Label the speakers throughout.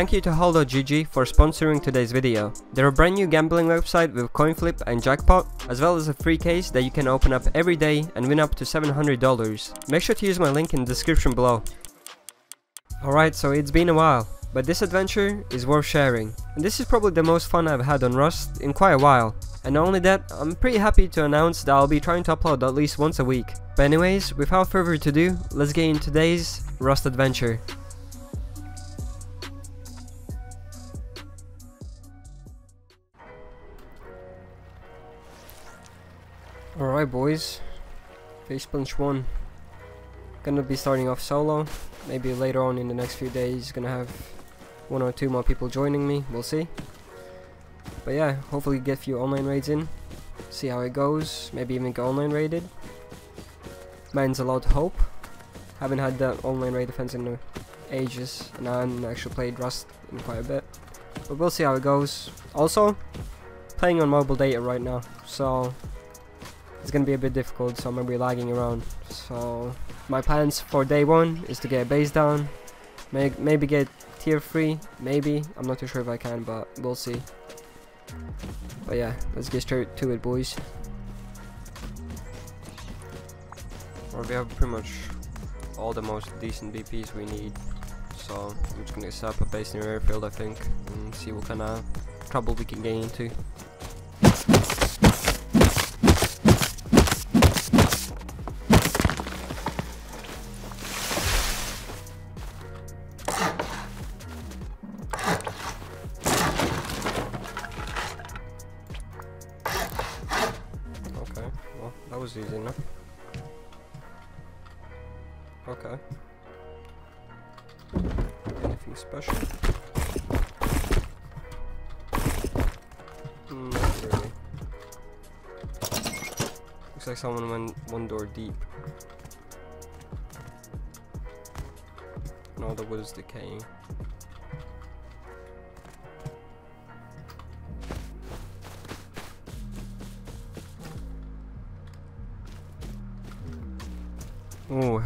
Speaker 1: Thank you to Howl.gg for sponsoring today's video. They're a brand new gambling website with coin flip and jackpot, as well as a free case that you can open up every day and win up to $700. Make sure to use my link in the description below. Alright, so it's been a while, but this adventure is worth sharing. And this is probably the most fun I've had on Rust in quite a while. And not only that, I'm pretty happy to announce that I'll be trying to upload at least once a week. But anyways, without further ado, let's get into today's Rust adventure. Alright boys, Face Punch 1. Gonna be starting off solo, maybe later on in the next few days gonna have one or two more people joining me, we'll see. But yeah, hopefully get a few online raids in, see how it goes, maybe even get online raided. Man's a lot of hope. Haven't had that online raid defense in ages, and I haven't actually played Rust in quite a bit. But we'll see how it goes. Also, playing on mobile data right now, so it's gonna be a bit difficult, so I'm gonna be lagging around. So my plans for day one is to get a base down, may maybe get tier 3, maybe, I'm not too sure if I can, but we'll see. But yeah, let's get straight to it boys. Well, we have pretty much all the most decent BPs we need, so I'm just gonna set up a base near airfield I think, and see what kind of trouble we can get into. Well, that was easy enough. Okay. Anything special? Mm, Not really. Looks like someone went one door deep. No, the wood is decaying.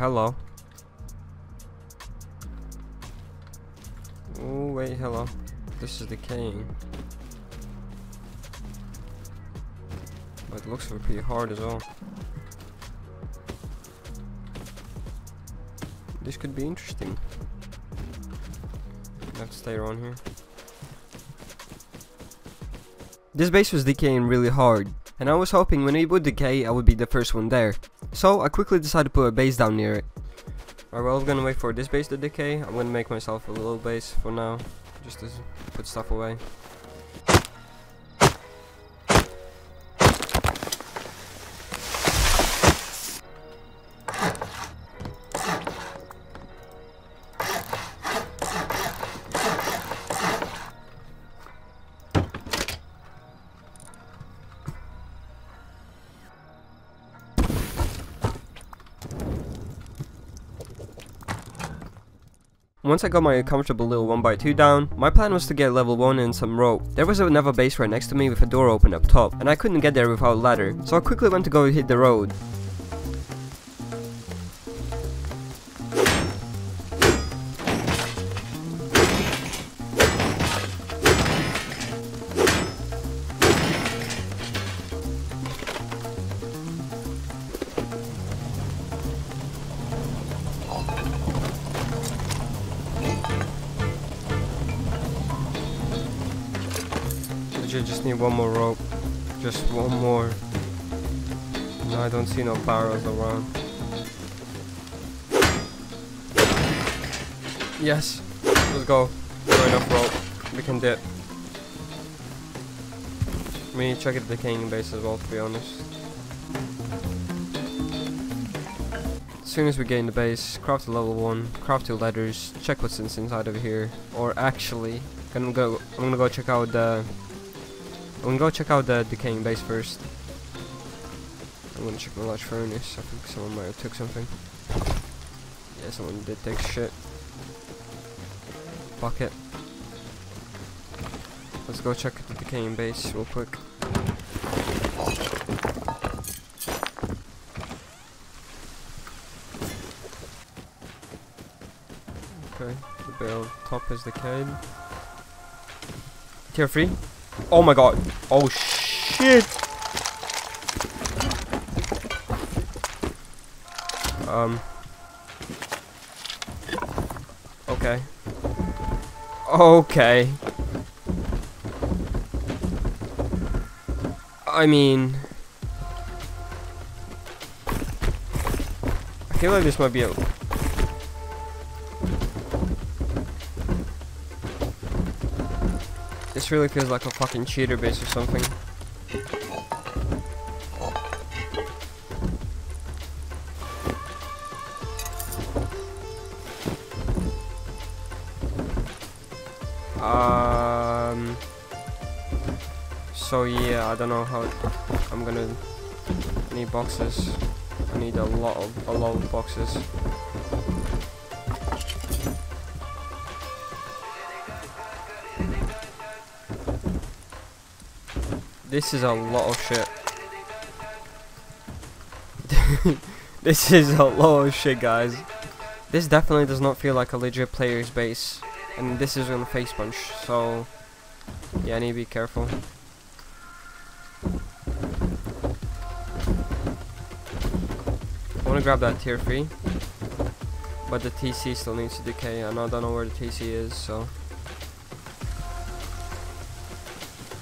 Speaker 1: Hello. Oh, wait, hello. This is decaying. But it looks pretty hard as well. This could be interesting. To stay around here. This base was decaying really hard, and I was hoping when it would decay I would be the first one there. So I quickly decided to put a base down near it. Alright, well I'm gonna wait for this base to decay. I'm gonna make myself a little base for now, just to put stuff away. Once I got my comfortable little 1x2 down, my plan was to get level 1 and some rope. There was another base right next to me with a door open up top, and I couldn't get there without a ladder, so I quickly went to go hit the road. Just need one more rope. Just one more. No, I don't see no barrels around. Yes. Let's go. Enough rope. We can dip. We need to check out the decaying base as well, to be honest. As soon as we get in the base, craft a level 1, craft two ladders, check what's inside of here. Or actually, gonna go, I'm gonna go check out the I'm gonna go check out the decaying base first. I'm gonna check my large furnace. I think someone might have took something. Yeah, someone did take shit. Bucket. Let's go check the decaying base real quick. Okay, the bale top is decayed. Tier 3. Oh my god. Oh shit. Um. Okay. Okay. I mean... I feel like this might be a... This really feels like a fucking cheater base or something. Um. So yeah, I don't know how I'm gonna need boxes. I need a lot of a lot of boxes. This is a lot of shit. this is a lot of shit, guys. This definitely does not feel like a legit player's base. And this is on face punch, so yeah, I need to be careful. I want to grab that tier 3, but the TC still needs to decay, and I don't know where the TC is, so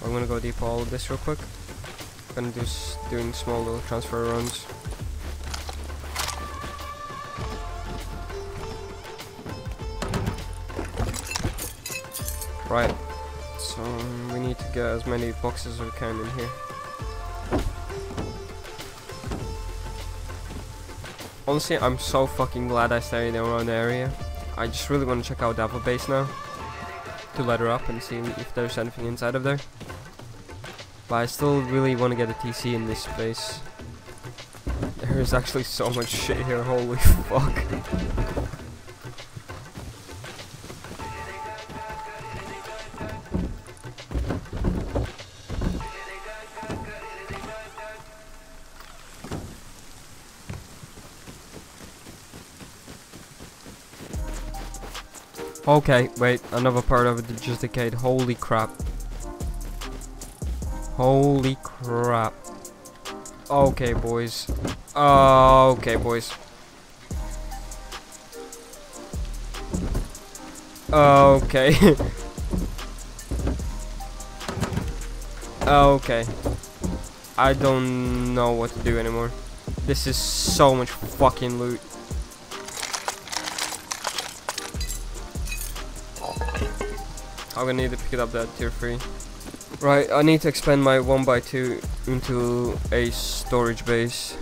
Speaker 1: I'm gonna go deep all of this real quick. Gonna do doing small little transfer runs. Right, so we need to get as many boxes as we can in here. Honestly, I'm so fucking glad I stayed around the area. I just really want to check out Devil Base now. To let her up and see if there's anything inside of there. But I still really want to get a TC in this space. There is actually so much shit here, holy fuck. Okay, wait, another part of it just decayed. Holy crap. Holy crap. Okay, boys. Uh, okay, boys. Okay. okay. I don't know what to do anymore. This is so much fucking loot. I'm gonna need to pick it up that tier 3. Right, I need to expand my 1x2 into a storage base.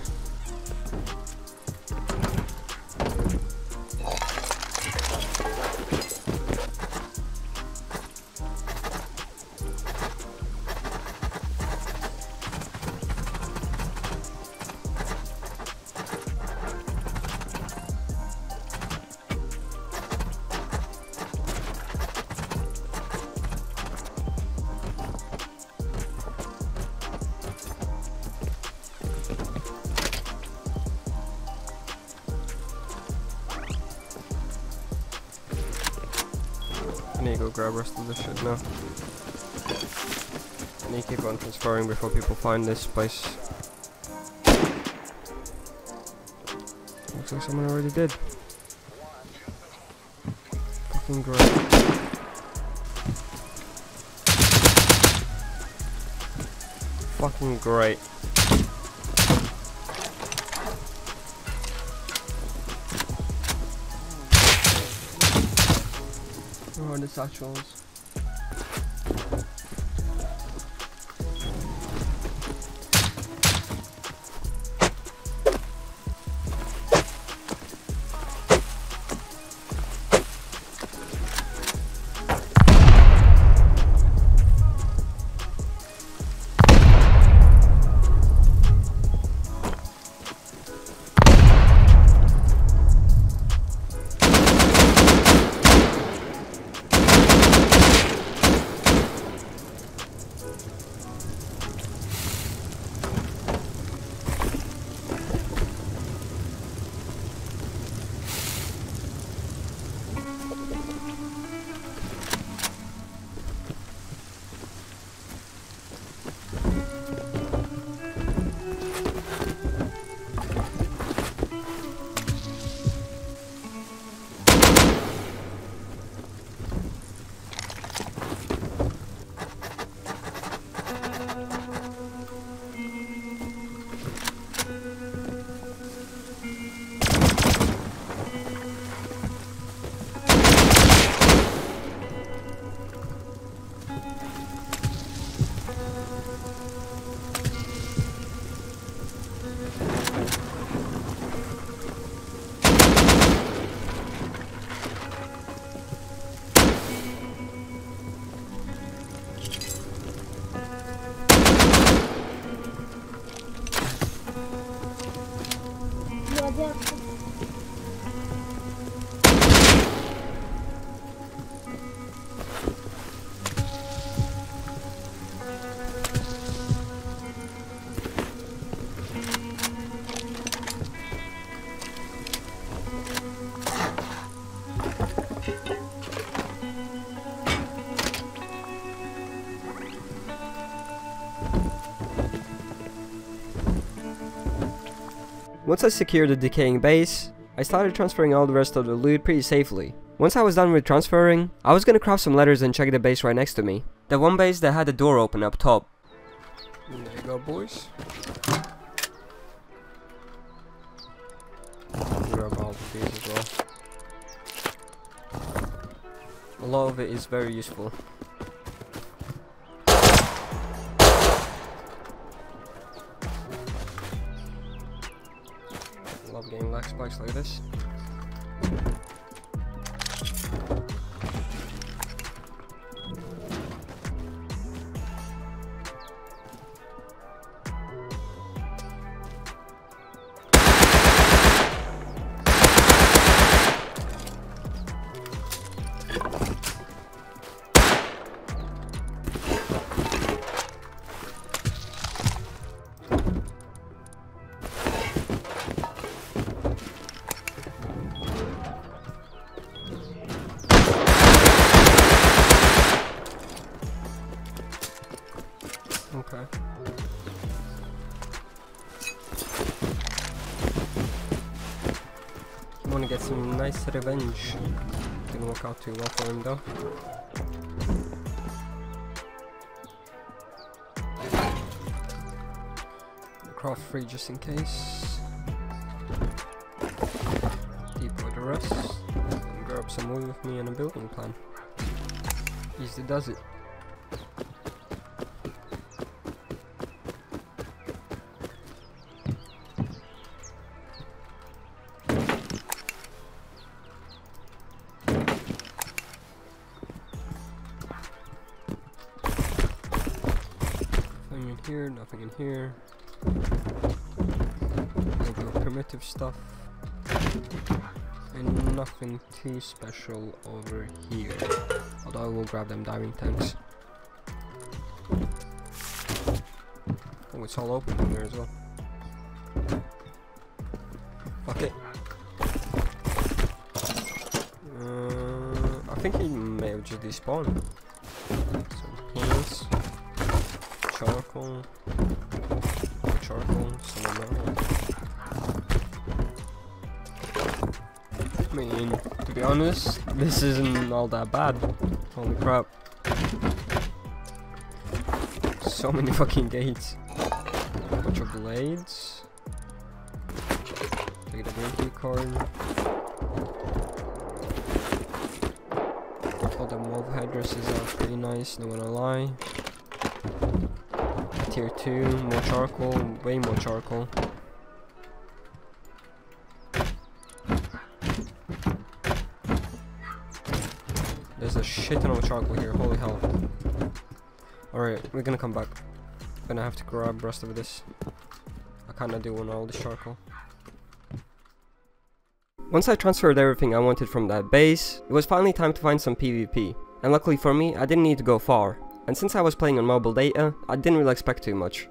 Speaker 1: Grab rest of this shit now. I need to keep on transferring before people find this place. Looks like someone already did. Fucking great. Fucking great. Satchels. Once I secured the decaying base, I started transferring all the rest of the loot pretty safely. Once I was done with transferring, I was gonna craft some letters and check the base right next to me. The one base that had the door open up top. There you go boys. Grab all of these as well. A lot of it is very useful. Lag spikes like this. Okay. I want to get some nice revenge. Didn't work out too well for him though. Craft free just in case. Depot the rest. Grab some wood with me and a building plan. Easy does it. Here, here. Primitive stuff. And nothing too special over here. Although I will grab them diving tanks. Oh, it's all open in there as well. Fuck it. Uh, I think he may have just despawned. This isn't all that bad. Holy crap. So many fucking gates. Bunch of blades. Take the green card. All the mob headdresses are pretty nice, not gonna lie. Tier 2, more charcoal, way more charcoal. Charcoal here, holy hell. Alright, we're gonna come back. Gonna have to grab rest of this. I kinda do want all this charcoal. Once I transferred everything I wanted from that base, it was finally time to find some PvP. And luckily for me, I didn't need to go far. And since I was playing on mobile data, I didn't really expect too much.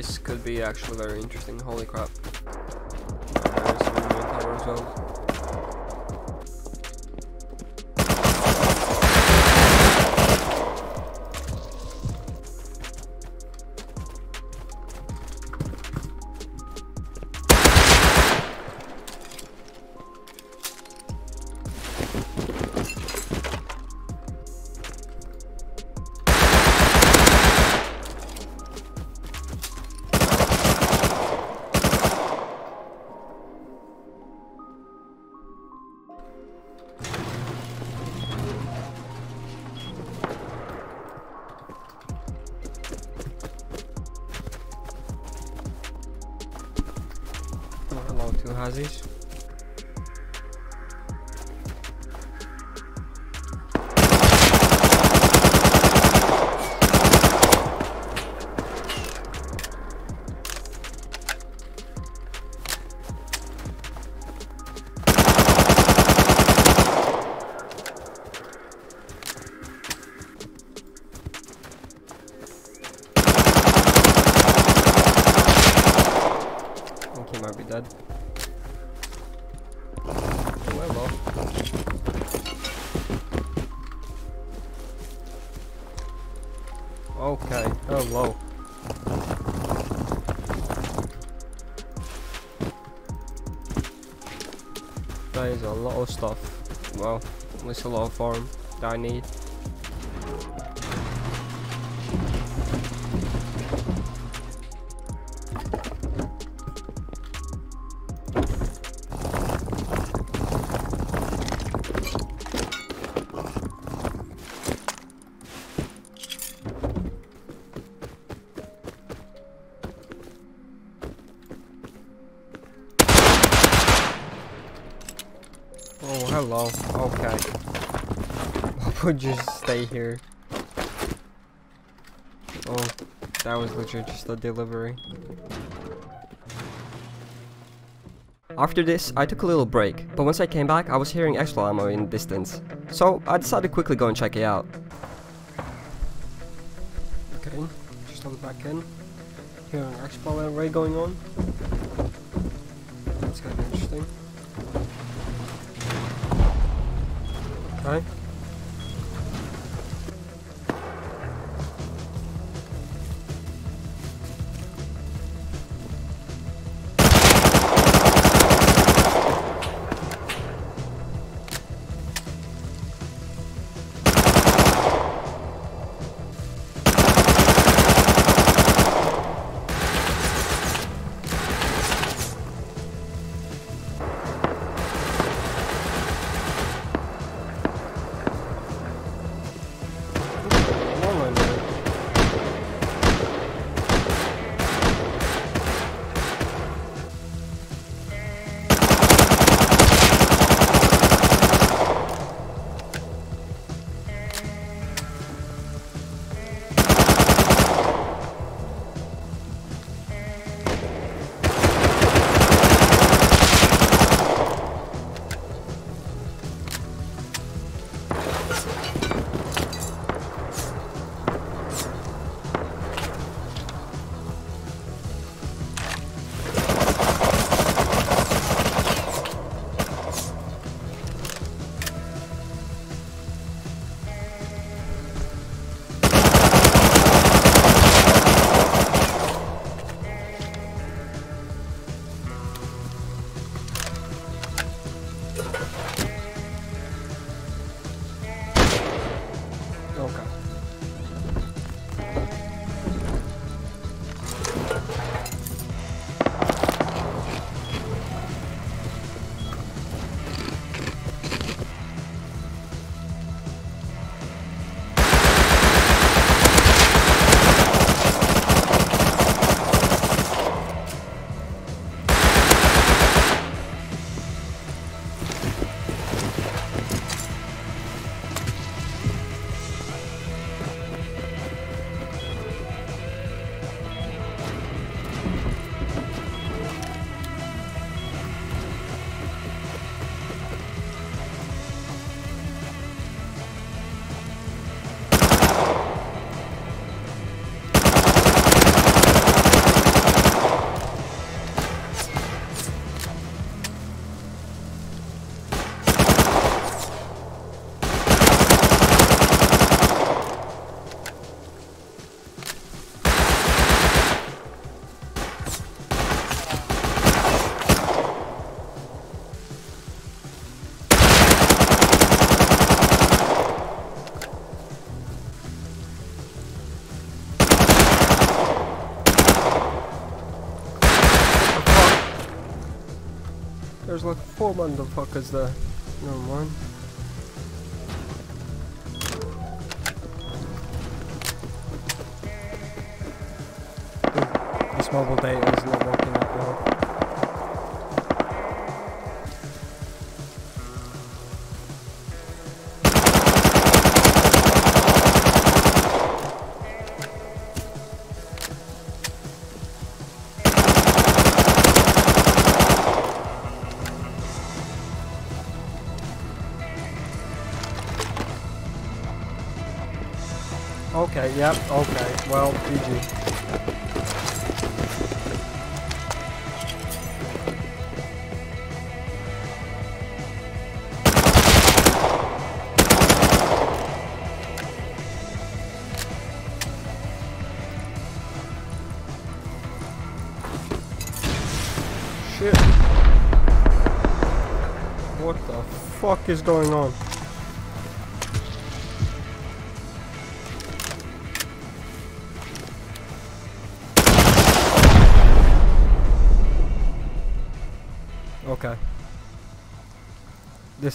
Speaker 1: This could be actually very interesting. Holy crap. Okay, hello. That is a lot of stuff. Well, at least a lot of farm that I need. Would you stay here? Oh, that was legit just a delivery. After this, I took a little break, but once I came back, I was hearing extra ammo in the distance. So, I decided to quickly go and check it out. Okay, just on the back end. Here an expo array going on. There's like four motherfuckers there. No mind. This mobile data is not Okay, yep, okay. Well, GG. Shit. What the fuck is going on?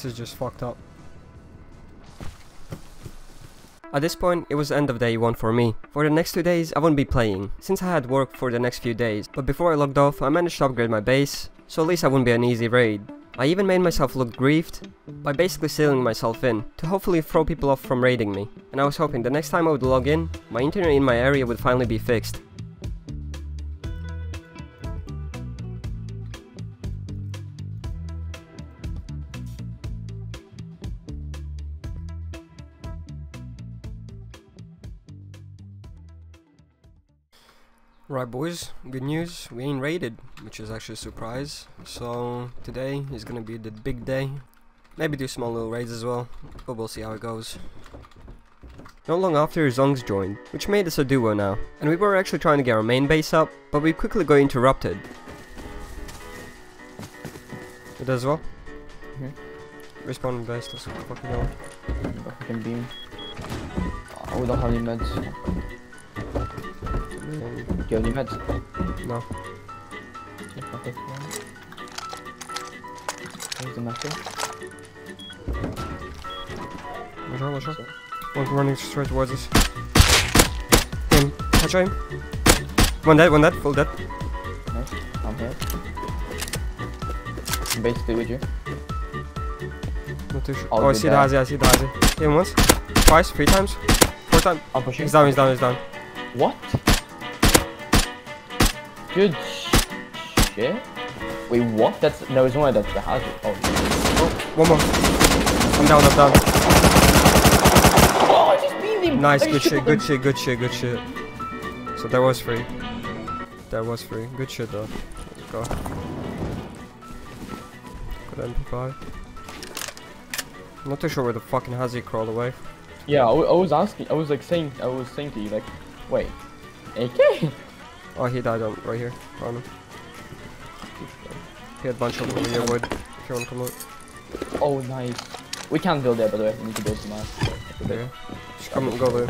Speaker 1: Is just fucked up. At this point, it was end of day 1 for me. For the next 2 days, I wouldn't be playing, since I had work for the next few days, but before I logged off, I managed to upgrade my base, so at least I wouldn't be an easy raid. I even made myself look griefed by basically sealing myself in, to hopefully throw people off from raiding me, and I was hoping the next time I would log in, my internet in my area would finally be fixed. Right boys, good news, we ain't raided, which is actually a surprise. So today is gonna be the big day. Maybe do small little raids as well, but we'll see how it goes. Not long after, Zongs joined, which made us a duo now, and we were actually trying to get our main base up, but we quickly got interrupted. It does well?
Speaker 2: Mhm.
Speaker 1: Respawn base, let's fucking go.
Speaker 2: Fucking beam. Oh, we don't have any meds. Do you have any meds?
Speaker 1: No.
Speaker 2: If I take one. Where's the master?
Speaker 1: Watch out, watch out. One's running straight towards us. Him. Catch him. One dead, one dead, full dead.
Speaker 2: Nice. I'm here. I'm basically with you.
Speaker 1: Not too sure. Oh, I
Speaker 2: good
Speaker 1: see the
Speaker 2: there.
Speaker 1: Hazi, I see the Hazi. Hit him once, twice, three times, four times.
Speaker 2: I'm pushing.
Speaker 1: He's down, he's down, he's down.
Speaker 2: What? Good shit. Wait, what? That's no, it's one that's the hazard. Oh, oh,
Speaker 1: One more. I'm down, I'm down.
Speaker 2: oh I just beamed him.
Speaker 1: Nice,
Speaker 2: I
Speaker 1: good shit, good shit, good shit, good shit. So that was free. That was free. Good shit though. Let's go. Good MP5. I'm not too sure where the fucking Hazi crawled away.
Speaker 2: Yeah, I was asking. I was like saying. I was saying to you like, wait, AK.
Speaker 1: Oh, he died on right here. Found him. He had a bunch of over here wood. If you want to come out.
Speaker 2: Oh, nice. We can't build there, by the way. We need to build some more.
Speaker 1: Yeah. Just come and go there.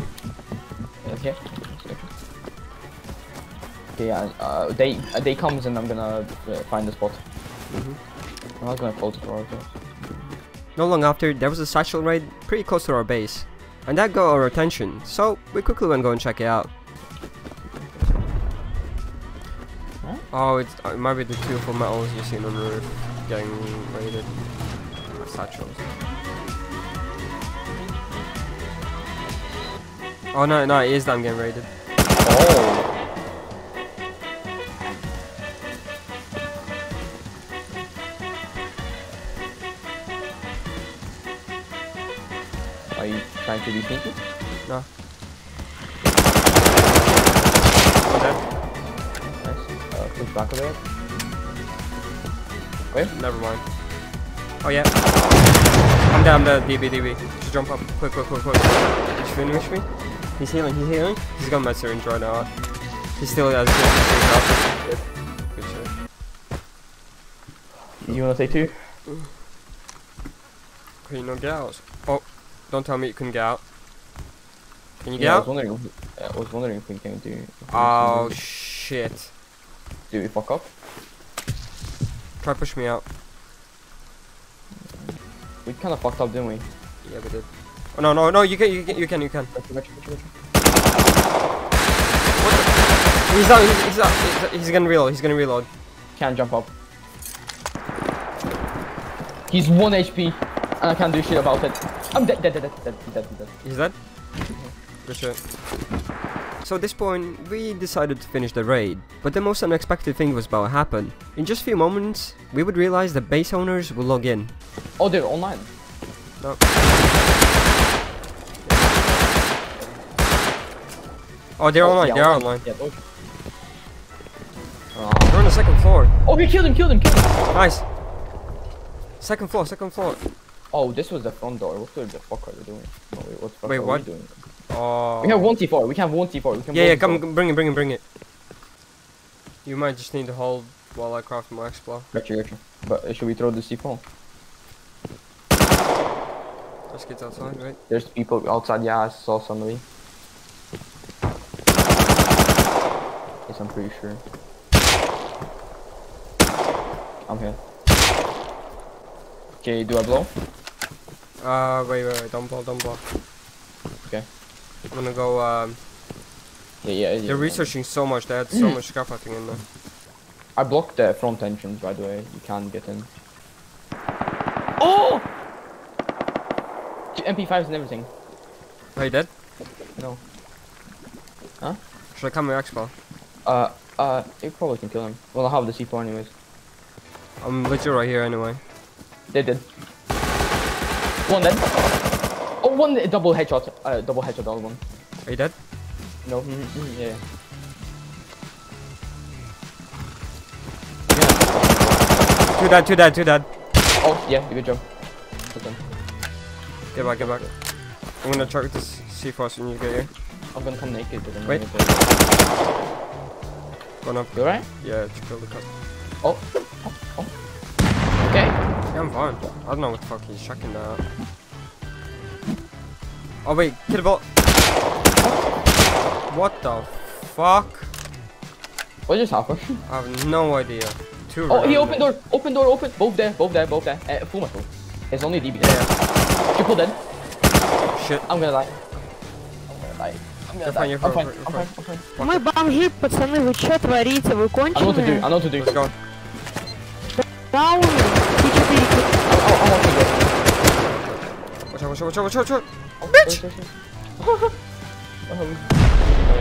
Speaker 2: Okay. Okay, yeah, uh, day, a day comes and I'm gonna uh, find the spot.
Speaker 1: Mhm.
Speaker 2: I'm not gonna close the door?
Speaker 1: Not long after, there was a satchel raid pretty close to our base, and that got our attention, so we quickly went go and check it out. Oh, it's, uh, it might be the two full metals you seen on the roof getting raided. Satchels. Oh no, no, it is them getting raided.
Speaker 2: Oh! Are you trying to be sneaky?
Speaker 1: No.
Speaker 2: Uh, back a bit. Wait.
Speaker 1: Never mind. Oh yeah. I'm down the DB DB. Just jump up. Quick, quick, quick, quick. Me, reach me. He's healing, he's healing. He's got my syringe right now. He still has good Good shit.
Speaker 2: You wanna say two?
Speaker 1: Can you not get out? Oh, don't tell me you couldn't get out. Can you get
Speaker 2: Yeah, I was
Speaker 1: out?
Speaker 2: wondering. If, I was wondering if we can do.
Speaker 1: Oh shit.
Speaker 2: Do, do we fuck up?
Speaker 1: Try push me out.
Speaker 2: We kind of fucked up, didn't we?
Speaker 1: Yeah, we did. Oh no, no, no, you can, you can, you can, you can.
Speaker 2: Retro, retro, retro, retro.
Speaker 1: He's out, he's, he's out. He's, he's gonna reload, he's gonna reload.
Speaker 2: Can't jump up. He's one HP, and I can't do shit about it. I'm dead, dead, dead, dead, dead, dead, dead.
Speaker 1: He's dead? Good shit. So at this point, we decided to finish the raid, but the most unexpected thing was about to happen. In just a few moments, we would realize the base owners will log in.
Speaker 2: Oh, they're online.
Speaker 1: No. Oh, they're
Speaker 2: Oh,
Speaker 1: online.
Speaker 2: yeah,
Speaker 1: They're online.
Speaker 2: Yeah, those. Uh,
Speaker 1: They're on the second floor.
Speaker 2: oh, he killed him, killed him, killed him!
Speaker 1: Nice. Second floor. Second floor.
Speaker 2: Oh, this was the front door. What the fuck are they doing? No, wait, what the fuck
Speaker 1: Wait,
Speaker 2: are
Speaker 1: what?
Speaker 2: we doing?
Speaker 1: Oh.
Speaker 2: We have one C4, we can have one C4, we can
Speaker 1: Yeah, yeah. Come, come, bring it, bring it, bring it. You might just need to hold while I craft my explode.
Speaker 2: Gotcha, gotcha. But uh, should we throw the C4?
Speaker 1: Let's get outside, right?
Speaker 2: There's people outside, yeah, I saw somebody. Yes, I'm pretty sure. I'm here. Okay, do I blow?
Speaker 1: Uh, wait, wait, wait. Don't blow, don't blow.
Speaker 2: Okay.
Speaker 1: I'm gonna go. Um,
Speaker 2: Yeah, yeah. yeah.
Speaker 1: they're researching so much. They had so much scrapyarding in there.
Speaker 2: I blocked the front entrance, by the way. You can't get in. Oh! MP5s and everything.
Speaker 1: Are you dead?
Speaker 2: No. Huh?
Speaker 1: Should I come with expo?
Speaker 2: Uh, uh, you probably can kill him. Well, I'll have the C4 anyways.
Speaker 1: I'm legit right here anyway.
Speaker 2: They did. One dead. Oh, one double headshot. Uh, double headshot, the other one.
Speaker 1: Are you dead?
Speaker 2: No, mm, mm, yeah.
Speaker 1: Two dead, two dead, two dead.
Speaker 2: Oh, yeah, good job. Good done.
Speaker 1: Get back, get back. I'm gonna check this C4 when you get here.
Speaker 2: I'm gonna come naked, but
Speaker 1: Wait. Going up.
Speaker 2: You alright?
Speaker 1: Yeah, just kill the cut.
Speaker 2: Oh, oh, oh. Okay.
Speaker 1: Yeah, I'm fine. I don't know what the fuck he's checking that. Oh wait, kill the ball. What the fuck?
Speaker 2: What just happened?
Speaker 1: I have no idea. Two
Speaker 2: Oh, he
Speaker 1: random.
Speaker 2: opened door. Open door, open. Both there, both there, both there. Uh, full muscle. It's only DB.
Speaker 1: Yeah.
Speaker 2: Triple dead.
Speaker 1: Shit.
Speaker 2: I'm gonna die. I'm gonna die. I'm
Speaker 1: You're
Speaker 2: gonna
Speaker 1: fine,
Speaker 2: die.
Speaker 1: you're
Speaker 2: I'm
Speaker 1: fine,
Speaker 2: fine.
Speaker 1: you're
Speaker 2: I'm
Speaker 1: fine.
Speaker 2: fine. I'm fine.
Speaker 3: Мы бомжи, пацаны, вы чё творите? Вы
Speaker 2: I know what to do.
Speaker 3: конченые?
Speaker 2: I know what to do.
Speaker 1: Let's go.
Speaker 3: Дауны.
Speaker 1: Out, watch out, watch out, watch out, watch out.
Speaker 2: Oh, Bitch!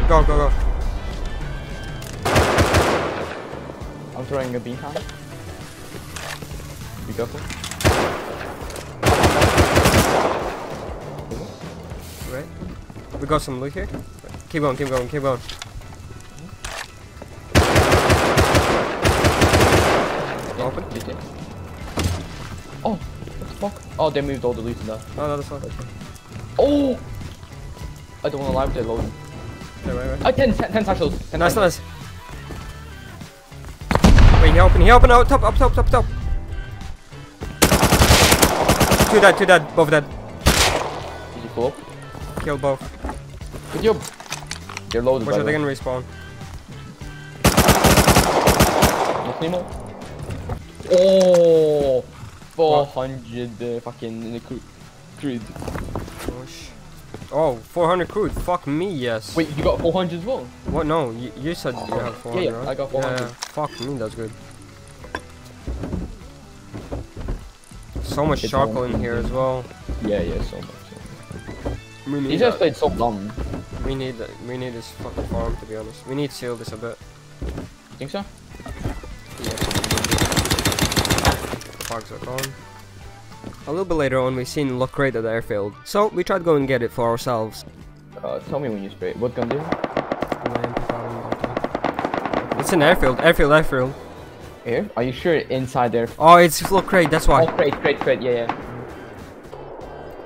Speaker 1: Go, go, go.
Speaker 2: I'm throwing a bean. Be careful.
Speaker 1: Right. We got some loot here. Keep going, keep going, keep going.
Speaker 2: Yeah,
Speaker 1: Open.
Speaker 2: Oh, what the fuck? Oh, they moved all the loot in there.
Speaker 1: No, oh, no, that's fine.
Speaker 2: Oh! I don't want to live there loading.
Speaker 1: Yeah, right, right.
Speaker 2: Oh, 10, 10, 10 satchels. 10
Speaker 1: Nice, nice. Wait, he open, he open, out, top, up, top, top, top. Two dead, two dead, both dead.
Speaker 2: Is he full up?
Speaker 1: Kill both.
Speaker 2: Good job. They're loaded.
Speaker 1: Watch out, they're
Speaker 2: way.
Speaker 1: gonna respawn.
Speaker 2: Nothing more? Oh! 400 uh, fucking crude. crude.
Speaker 1: Oh, oh, 400 crude. Fuck me, yes.
Speaker 2: Wait, you got 400 as well?
Speaker 1: What? No, you, you said you have 400,
Speaker 2: yeah,
Speaker 1: right?
Speaker 2: I got 400.
Speaker 1: yeah. Fuck me, that's good. So much
Speaker 2: It's
Speaker 1: charcoal in here as well.
Speaker 2: Yeah, yeah, so much. So much.
Speaker 1: We need,
Speaker 2: guys
Speaker 1: that.
Speaker 2: played so dumb.
Speaker 1: we need we need this fucking farm to be honest. We need to seal this a bit.
Speaker 2: Think so?
Speaker 1: The bugs are gone. A little bit later on, we seen locked crate at the airfield, so we tried to go and get it for ourselves.
Speaker 2: Uh, tell me when you spray. What gun do you have?
Speaker 1: It's an airfield, airfield, airfield.
Speaker 2: Here? Are you sure inside there?
Speaker 1: Oh, it's locked crate. That's
Speaker 2: Oh,
Speaker 1: why.
Speaker 2: crate, crate, crate. Yeah, yeah.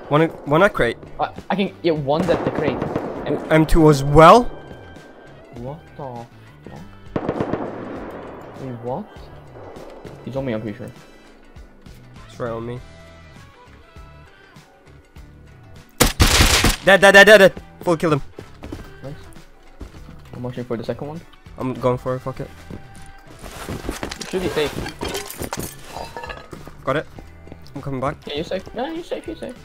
Speaker 1: One, one at crate.
Speaker 2: I, I can get one at the crate. And
Speaker 1: M2 as well.
Speaker 2: what the fuck? Wait, what? He's on me, I'm pretty sure.
Speaker 1: On me. Dead, dead, dead, dead, dead. Full kill him.
Speaker 2: Nice. I'm watching for the second one.
Speaker 1: I'm going for it. Fuck it.
Speaker 2: Should be safe.
Speaker 1: Got it. I'm coming back.
Speaker 2: Yeah, you're safe. Yeah, you're safe, you're safe.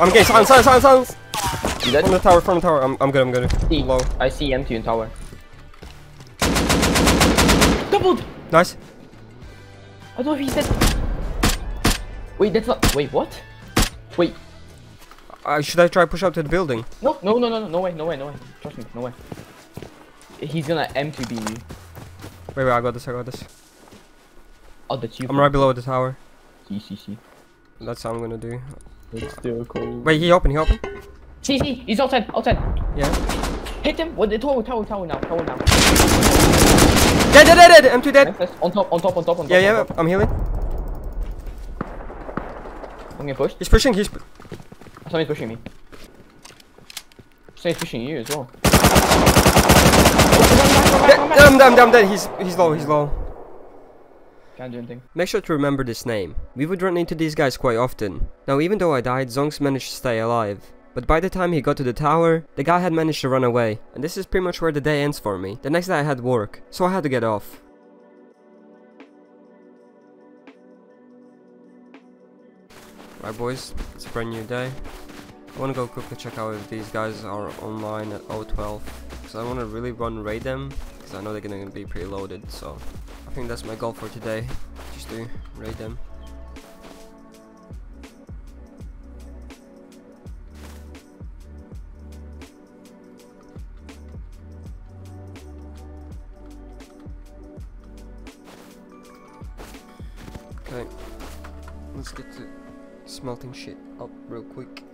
Speaker 1: I'm getting silence, silence, silence, silence.
Speaker 2: You dead?
Speaker 1: From the tower, from the tower. I'm, I'm good. I'm good.
Speaker 2: See,
Speaker 1: Low.
Speaker 2: I see empty in tower. Doubled!
Speaker 1: Nice.
Speaker 2: I don't know if he said. Wait, that's not. Wait, what? Wait,
Speaker 1: Uh, should I try push up to the building?
Speaker 2: no, no, no, no, no, no way, no way, no way. Trust me, no way. He's gonna empty beam you.
Speaker 1: Wait, wait. I got this. I got this.
Speaker 2: Oh, that's you.
Speaker 1: I'm right below the tower.
Speaker 2: See, see, see.
Speaker 1: That's how I'm gonna do.
Speaker 2: It's still cold.
Speaker 1: Wait, he open. He open.
Speaker 2: See, see, he's outside, outside.
Speaker 1: Yeah.
Speaker 2: Hit him with the tower, tower, tower now, tower now.
Speaker 1: Dead, dead, dead, dead. I'm too dead.
Speaker 2: On top, on top, on top, on top.
Speaker 1: Yeah, yeah.
Speaker 2: top.
Speaker 1: I'm healing.
Speaker 2: I'm getting pushed.
Speaker 1: He's pushing. He's.
Speaker 2: Somebody's pushing me. Somebody's pushing you as well.
Speaker 1: I'm, I'm, I'm dead. He's he's low. He's low.
Speaker 2: Can't do anything.
Speaker 1: Make sure to remember this name. We would run into these guys quite often. Now even though I died, Zonks managed to stay alive. But by the time he got to the tower, the guy had managed to run away. And this is pretty much where the day ends for me. The next day I had work, so I had to get off. Right boys, it's a brand new day. I want to go quickly check out if these guys are online at 012. Because I want to really run raid them. Because I know they're going to be preloaded, so... I think that's my goal for today. Just to raid them. Smelting shit up real quick.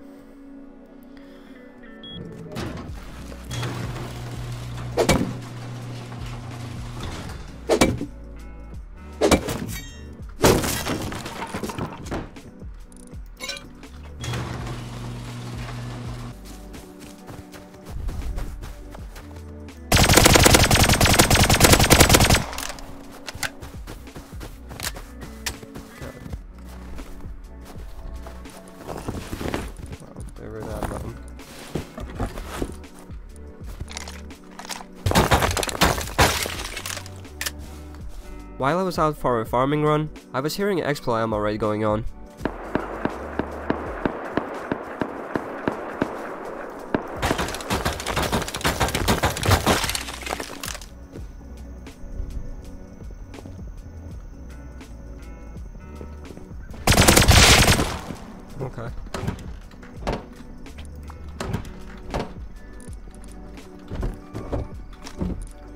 Speaker 1: While I was out for a farming run, I was hearing an explo ammo raid going on. Okay.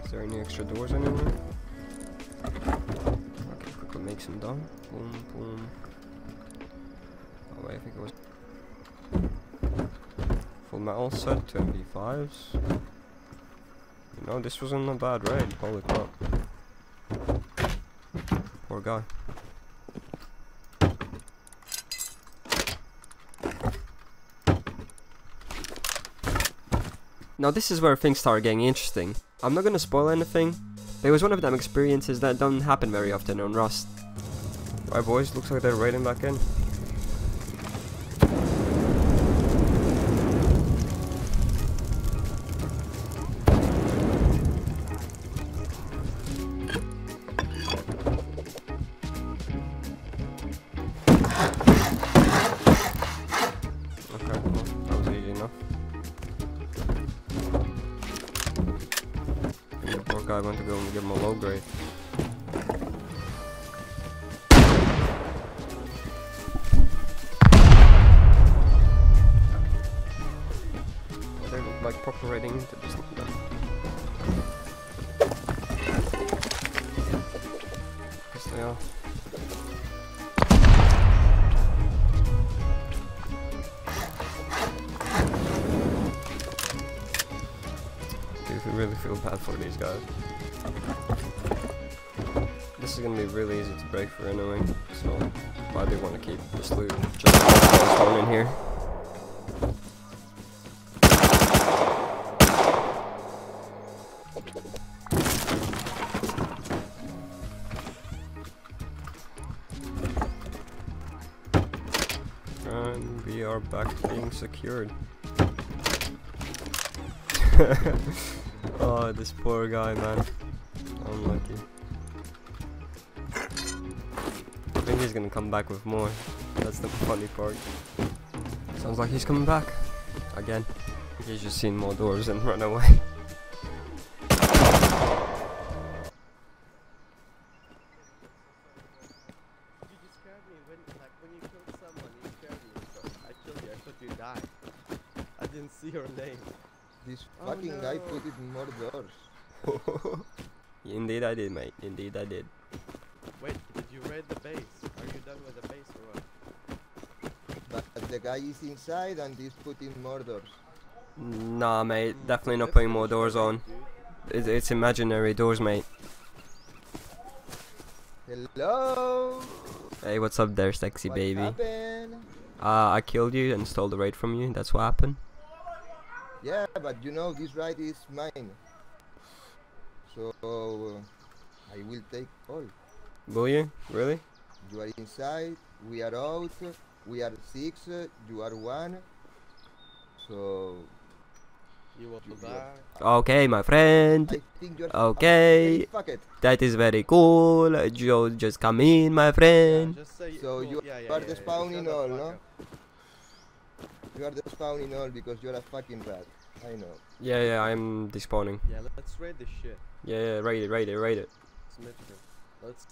Speaker 1: Is there any extra doors anywhere? Some done. Boom, boom. Oh wait, I think it was full metal set, two MP5s. You know, this wasn't a bad raid. Holy crap. Poor guy. Now this is where things start getting interesting. I'm not gonna spoil anything, but it was one of them experiences that don't happen very often on Rust. Right boys, looks like they're raiding back in. Secured. oh, this poor guy, man. Unlucky. I think he's gonna come back with more. That's the funny part. Sounds like he's coming back. Again. He's just seen more doors and run away. did, mate. Indeed I did.
Speaker 4: Wait, did you raid the base? Are you done with the base or what?
Speaker 5: But the guy is inside and he's putting more doors.
Speaker 1: Nah, mate. Definitely not putting more doors on. It's, it's imaginary doors, mate.
Speaker 5: Hello.
Speaker 1: Hey, what's up there, sexy
Speaker 5: what
Speaker 1: baby?
Speaker 5: happened?
Speaker 1: Uh, I killed you and stole the raid from you. That's what happened.
Speaker 5: Yeah, but you know this ride is mine. So uh, I will take all.
Speaker 1: Will you? Really?
Speaker 5: You are inside. We are out. We are six. You are one. So
Speaker 4: You will
Speaker 5: You- you-
Speaker 4: die.
Speaker 1: Okay, my friend.
Speaker 5: I think you're.
Speaker 1: Okay.
Speaker 5: Fuck it.
Speaker 1: That is very cool. You just come in, my
Speaker 4: Yeah,
Speaker 1: friend.
Speaker 4: just say
Speaker 5: So
Speaker 4: cool.
Speaker 5: you
Speaker 4: yeah, yeah,
Speaker 5: are
Speaker 4: yeah,
Speaker 5: the
Speaker 4: yeah,
Speaker 5: spawning
Speaker 4: shut
Speaker 5: all, no? You are the spawning all because you're a fucking rat. I know.
Speaker 1: Yeah, yeah, I'm despawning.
Speaker 4: Yeah, let's raid this shit.
Speaker 1: Yeah, yeah, raid it, raid it, raid it.
Speaker 4: Michigan. Let's.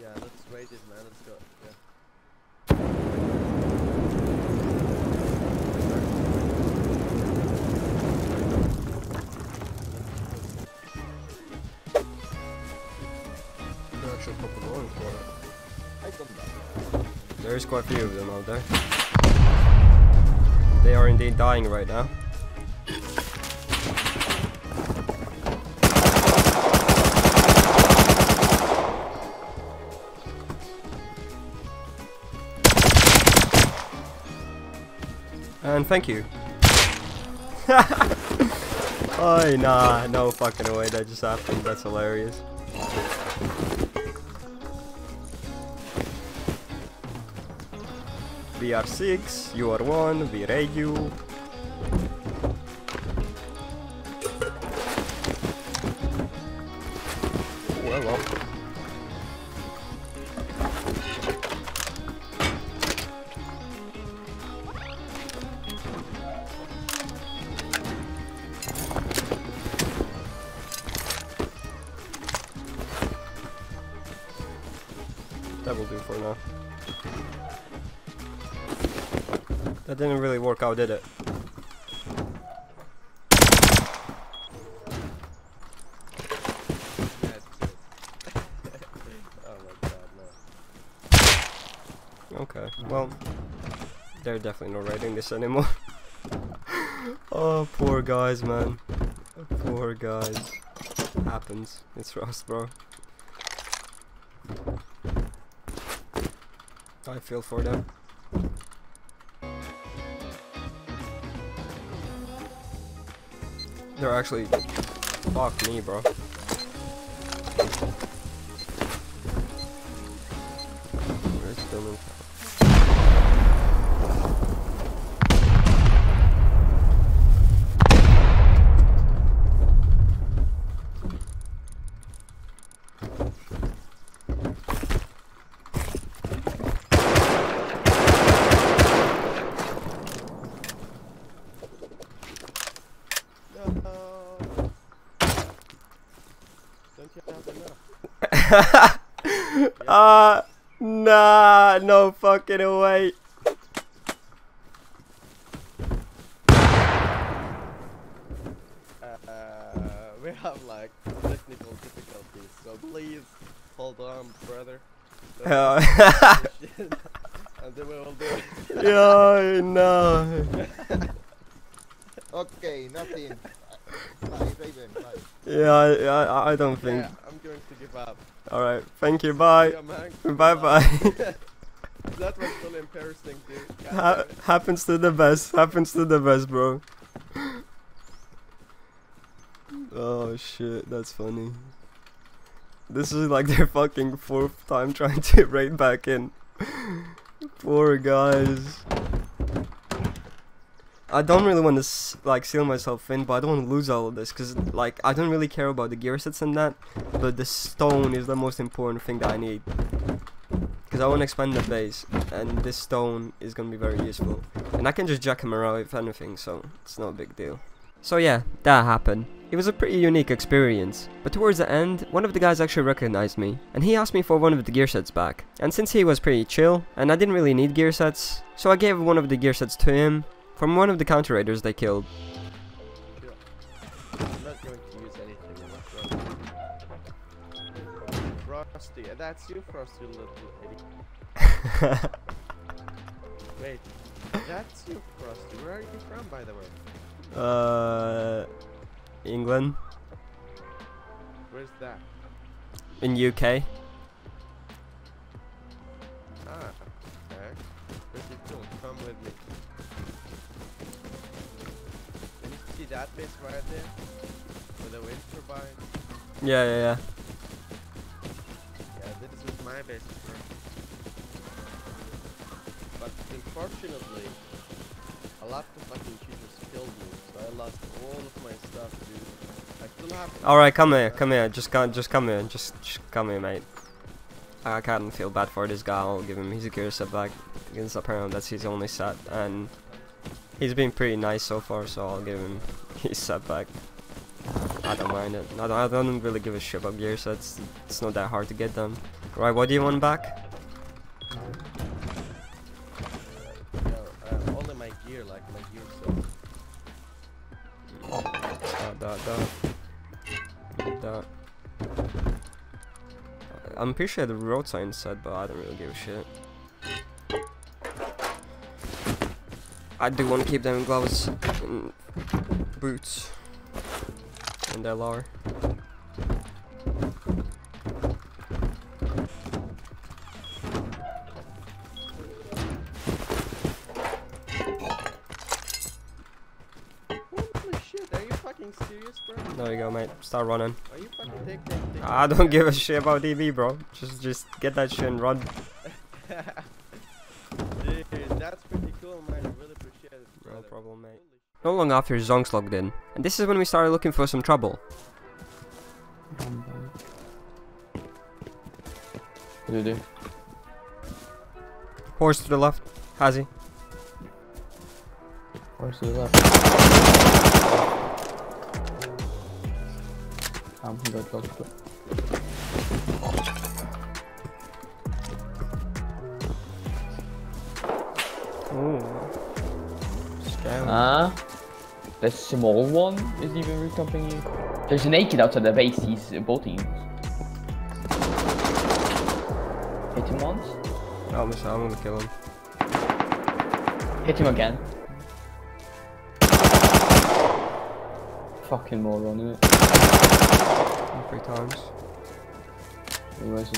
Speaker 4: Yeah, let's raid it, man. Let's go. Yeah.
Speaker 1: There's quite a few of them out there. They are indeed dying right now. And thank you. oh, nah, no fucking way that just happened. That's hilarious. Are six, you are one, we. Did it? Okay, well, they're definitely not writing this anymore. oh, poor guys, man. Poor guys. Happens. It's Rust, bro. I feel for them. They're actually. Fuck me, bro. Fucking way.
Speaker 4: Uh, we have like technical difficulties, so please hold on, brother.
Speaker 1: Uh,
Speaker 4: and then we will do it.
Speaker 1: yeah, no.
Speaker 5: Okay, nothing. Bye, Raven. Bye.
Speaker 1: Yeah, I, I, I don't think.
Speaker 4: Yeah, I'm going to give up.
Speaker 1: All right, thank you. Bye.
Speaker 4: Yeah.
Speaker 1: Bye bye.
Speaker 4: That was really embarrassing, dude.
Speaker 1: Ha- happens to the best. Happens to the best, bro. Oh shit, that's funny. This is like their fucking fourth time trying to raid back in. Poor guys. I don't really want to like seal myself in, but I don't want to lose all of this because like I don't really care about the gear sets and that, but the stone is the most important thing that I need. Because I want to expand the base, and this stone is going to be very useful. And I can just jack him around if anything, so it's not a big deal. So yeah, that happened. It was a pretty unique experience, but towards the end, one of the guys actually recognized me, and he asked me for one of the gear sets back. And since he was pretty chill, and I didn't really need gear sets, so I gave one of the gear sets to him, from one of the counter raiders they killed.
Speaker 4: Frosty, that's you, Frosty, little idiot. Wait, that's you, Frosty. Where are you from, by the way?
Speaker 1: Uh, England,
Speaker 4: Where's that?
Speaker 1: in UK.
Speaker 4: Ah, okay. Pretty cool. Come with me. And you see that base right there? With the wind turbine?
Speaker 1: Yeah, yeah, yeah.
Speaker 4: Yeah, this is my base. bro. But unfortunately, a lot of fucking cheaters killed me, so I lost all of my stuff, dude. I still have.
Speaker 1: All right, come here, come here. Just come, just come here, just, just come here, mate. I can't feel bad for this guy. I'll give him his gear set back against apparently that's his only set, and he's been pretty nice so far. So I'll give him his set back. I don't mind it. I don't, I don't really give a shit about gear sets. It's not that hard to get them. Right, what do you want back?
Speaker 4: Yeah, uh, only my gear, like my gear set.
Speaker 1: Dot, dot, dot. Dot. I'm pretty sure the road sign said, but I don't really give a shit. I do want to keep them in gloves and boots and LR. Start running.
Speaker 4: Are you fucking taking take, take
Speaker 1: I don't give a shit about DB, bro. Just, just get that shit and run.
Speaker 4: Dude, that's pretty cool, man. I really appreciate it.
Speaker 1: No problem, mate. Not long after Zonks logged in, and this is when we started looking for some trouble.
Speaker 2: What do you do?
Speaker 1: Horse to the left. Has he?
Speaker 2: Horse to the left? He got close to it.
Speaker 1: Ooh. Scary.
Speaker 2: Ah, the small one is even recomping you. There's a naked outside the base. He's uh, bolting you. Hit him once.
Speaker 1: Oh, I'm, sorry, I'm gonna kill him.
Speaker 2: Hit him again. Fucking moron, isn't it?
Speaker 1: Three times.
Speaker 2: Where was he?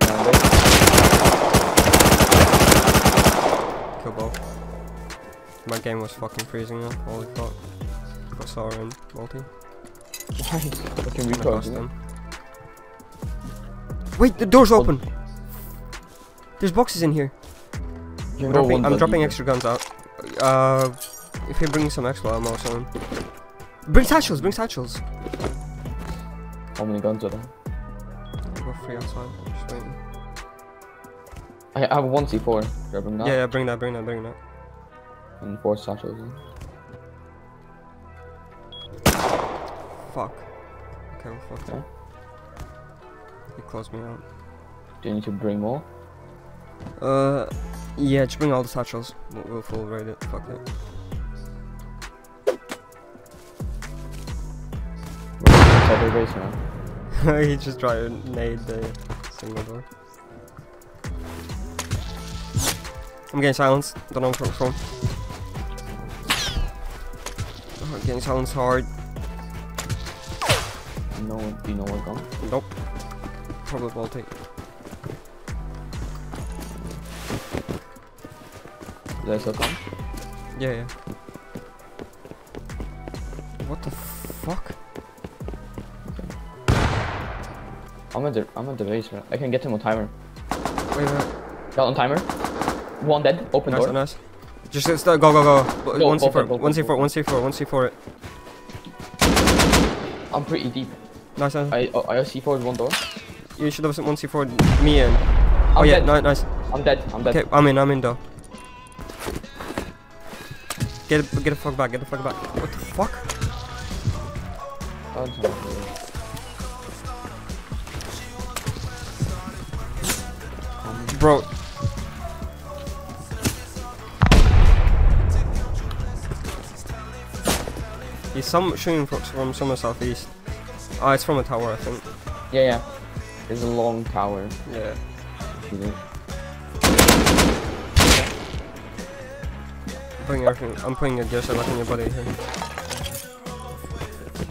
Speaker 2: Down there.
Speaker 1: Kill both. My game was fucking freezing up. Holy fuck. Got Sora and multi.
Speaker 2: Why fucking
Speaker 1: I
Speaker 2: recharge,
Speaker 1: lost
Speaker 2: isn't it?
Speaker 1: them. Wait, the door's open! There's boxes in here. I'm dropping, I'm dropping extra guns out. Uh, if you bring some extra ammo or something. Bring satchels, bring satchels!
Speaker 2: How many guns are there?
Speaker 1: Go free outside. Just waiting.
Speaker 2: I have one C4. Should I bring that?
Speaker 1: Yeah, yeah, bring that, bring that, bring that.
Speaker 2: And four satchels.
Speaker 1: Fuck. Okay, well, fuck
Speaker 2: Okay.
Speaker 1: He closed me out.
Speaker 2: Do you need to bring more?
Speaker 1: Uh, yeah, just bring all the satchels. We'll, we'll full raid it. Fuck it.
Speaker 2: Inside their base now.
Speaker 1: he just tried to nade the single door. I'm getting silenced. Don't know where from. Oh, getting silenced hard.
Speaker 2: No, do you know what gun?
Speaker 1: Nope. Probably Baltic.
Speaker 2: Did I still come?
Speaker 1: Yeah, yeah.
Speaker 2: I'm at the I'm at the base. Right? I can get him on timer.
Speaker 1: Wait, wait.
Speaker 2: Got on timer. One dead. Open
Speaker 1: Nice,
Speaker 2: door.
Speaker 1: nice. Just uh, start, go, go, go.
Speaker 2: Go,
Speaker 1: one
Speaker 2: go for it,
Speaker 1: C4,
Speaker 2: go,
Speaker 1: one C4, one C4, one C4 it.
Speaker 2: I'm pretty deep.
Speaker 1: Nice, nice.
Speaker 2: I oh, I have C4 with one door.
Speaker 1: You should have one C4 me in.
Speaker 2: I'm
Speaker 1: oh yeah,
Speaker 2: dead.
Speaker 1: nice.
Speaker 2: I'm dead. I'm dead.
Speaker 1: Okay, I'm in, I'm in though. Get get the fuck back, get the fuck back. What the fuck? Bro. He's some shooting from, from somewhere southeast. Oh, it's from a tower, I think.
Speaker 2: Yeah, yeah. There's a long tower.
Speaker 1: Yeah.
Speaker 2: There?
Speaker 1: putting everything. I'm putting a gear select on your body here.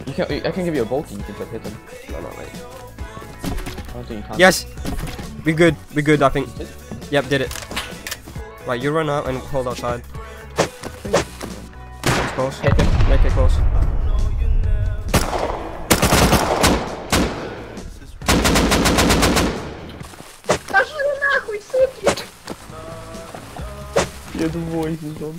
Speaker 2: You can. I can give you a bolt and you can just hit him.
Speaker 1: No, no, wait.
Speaker 2: I don't think you can.
Speaker 1: Yes! We good. We good, I think. Yep, did it. Right, you run out and hold outside. It's close.
Speaker 2: Hit him.
Speaker 1: Make it close.
Speaker 2: Yeah, the voice is on.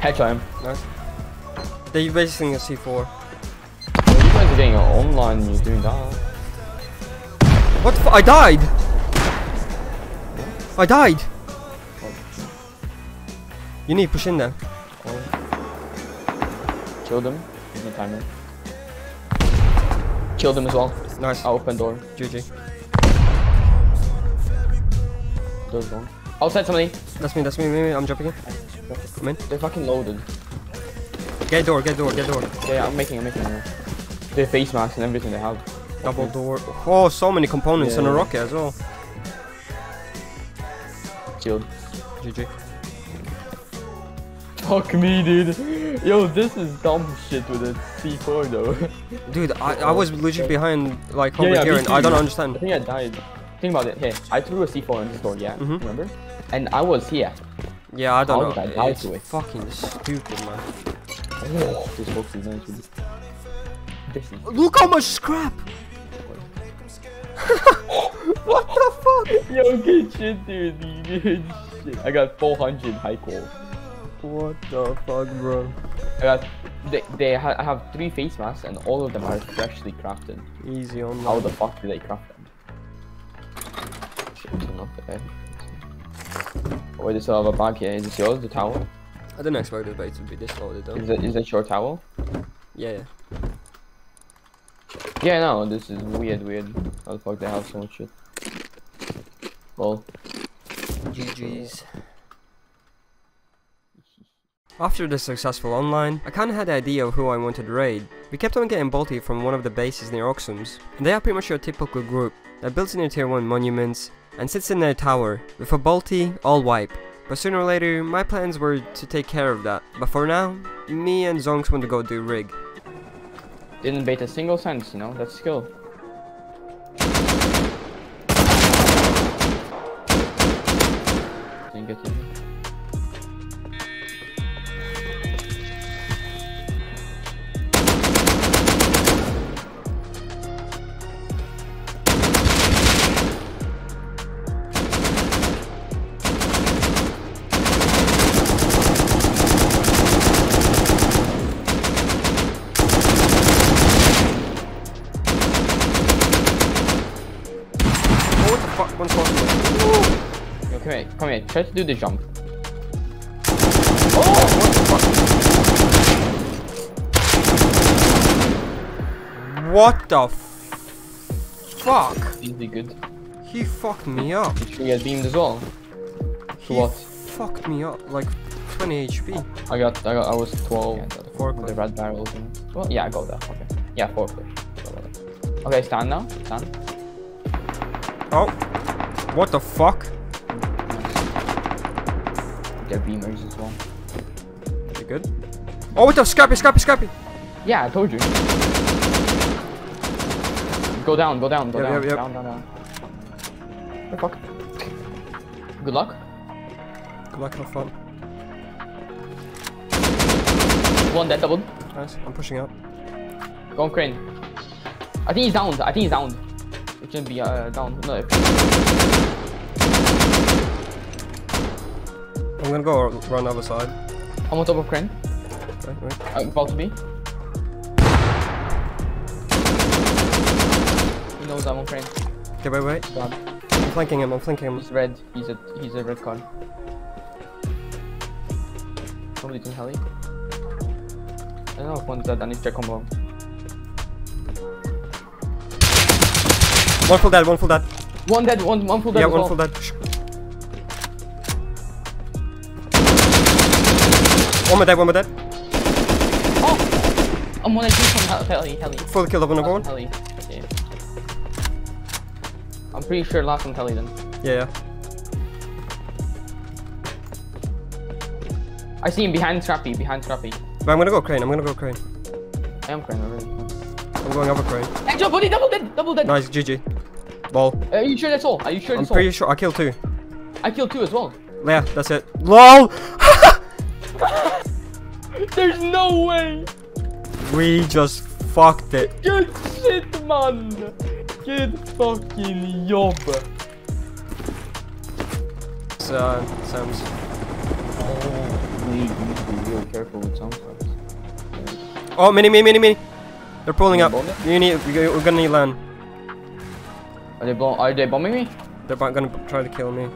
Speaker 2: Headshot him.
Speaker 1: Nice. They're basing a C4.
Speaker 2: Well, you guys are getting online and you're doing that.
Speaker 1: What the f- I died! I died! You need to push in there.
Speaker 2: Kill them. There's no timer. Killed him as well.
Speaker 1: Nice.
Speaker 2: I'll open door.
Speaker 1: GG.
Speaker 2: Door's gone. Outside somebody.
Speaker 1: That's me, that's me, me, me. I'm jumping in. Come in.
Speaker 2: They're fucking loaded.
Speaker 1: Get door, get door, get door.
Speaker 2: Yeah, yeah, I'm making, I'm making. Yeah. Their face masks and everything they have.
Speaker 1: Double door. Oh, so many components
Speaker 2: Yeah,
Speaker 1: in a rocket as well.
Speaker 2: Killed.
Speaker 1: GG.
Speaker 2: Fuck me, dude. Yo, this is dumb shit with a C4 though.
Speaker 1: Dude, I, I was legit behind, like, over
Speaker 2: yeah,
Speaker 1: here, and
Speaker 2: too.
Speaker 1: I don't understand.
Speaker 2: I think I died. Think about it. Hey, I threw a C4 in this door, yeah?
Speaker 1: Mhm.
Speaker 2: Remember? And I was here.
Speaker 1: Yeah, I don't
Speaker 2: How
Speaker 1: know.
Speaker 2: did I die
Speaker 1: It's
Speaker 2: to it?
Speaker 1: fucking stupid, man.
Speaker 2: This box is nice. really. This is
Speaker 1: Look how much scrap! what the fuck?
Speaker 2: Yo, good shit, dude. Good shit. I got 400 high call.
Speaker 1: What the fuck, bro?
Speaker 2: I got. They, they ha I have three face masks and all of them are freshly crafted.
Speaker 1: Easy on
Speaker 2: How the fuck do they craft them? Shit, turn off the air. Oh, wait, have a bag here. Is this yours, the towel?
Speaker 1: I didn't expect this bait to be this loaded though.
Speaker 2: Is that, is that your towel?
Speaker 1: Yeah, yeah.
Speaker 2: Yeah, no, this is weird, weird. How the fuck they have so much shit? Well,
Speaker 1: GG's. After the successful online, I kinda had the idea of who I wanted to raid. We kept on getting Bolty from one of the bases near Oxum's, and they are pretty much your typical group that builds in their tier 1 monuments and sits in their tower with a Bolty all wipe. But sooner or later, my plans were to take care of that, but for now, me and Zonks want to go do rig.
Speaker 2: didn't bait a single sense, you know? That's skill. Try to do the jump.
Speaker 1: What the f- fuck?
Speaker 2: Easily good.
Speaker 1: He fucked me up.
Speaker 2: You sure you get beamed as well?
Speaker 1: He
Speaker 2: what?
Speaker 1: fucked me up like 20 HP.
Speaker 2: I got, I got, I was 12.
Speaker 1: Yeah, four
Speaker 2: the red barrels. You? Well, yeah, I got that. Okay. Yeah, four clip. Okay, stand now. Stand.
Speaker 1: Oh, what the fuck?
Speaker 2: They're beamers as well.
Speaker 1: You good? Oh, what the scrappy, scrappy, scrappy!
Speaker 2: Yeah, I told you. Go down, go down, go
Speaker 1: Yep,
Speaker 2: down,
Speaker 1: yep, yep.
Speaker 2: down, down, down. Oh, fuck. Good luck.
Speaker 1: Good luck, have fun.
Speaker 2: One dead, double.
Speaker 1: Nice, I'm pushing up.
Speaker 2: Go on crane. I think he's down. I think he's down. It shouldn't be uh, down. No.
Speaker 1: I'm gonna go around the other side.
Speaker 2: I'm on top of crane.
Speaker 1: Wait, uh, wait.
Speaker 2: I'm about to be. He knows I'm on crane.
Speaker 1: Okay, wait, wait.
Speaker 2: God.
Speaker 1: I'm flanking him, I'm flanking him.
Speaker 2: He's red. He's a he's a red card. Somebody's in heli. I don't know if one's dead. I need to check combo.
Speaker 1: One full dead, one full dead.
Speaker 2: One dead. One one full dead.
Speaker 1: yeah, one
Speaker 2: well.
Speaker 1: full dead. One more dead, one more dead.
Speaker 2: Oh! I'm one HP from hel- heli. Heli.
Speaker 1: Full kill of another one.
Speaker 2: Heli. Yeah. I'm pretty sure last one Telly then.
Speaker 1: Yeah, yeah.
Speaker 2: I see him behind Scrappy, behind Scrappy.
Speaker 1: But I'm gonna go crane. I'm gonna go crane.
Speaker 2: I am crying already.
Speaker 1: I'm going over crane.
Speaker 2: Headshot, buddy, double dead, double dead.
Speaker 1: Nice, GG. Ball.
Speaker 2: Are you sure that's all? Are you sure
Speaker 1: I'm
Speaker 2: that's all?
Speaker 1: pretty sure I killed two.
Speaker 2: I killed two as well.
Speaker 1: Yeah, that's it. LOL!
Speaker 2: There's no way.
Speaker 1: we just fucked it.
Speaker 2: Good shit, man. Good fucking job.
Speaker 1: So, uh, Sam's.
Speaker 2: Oh, you need to be real careful with sound cards.
Speaker 1: Oh, mini, mini, mini, mini. They're pulling up.
Speaker 2: Bomb it?
Speaker 1: You need, we- we're gonna need land.
Speaker 2: Are they, bom- are they bombing me?
Speaker 1: They're gonna try to kill me.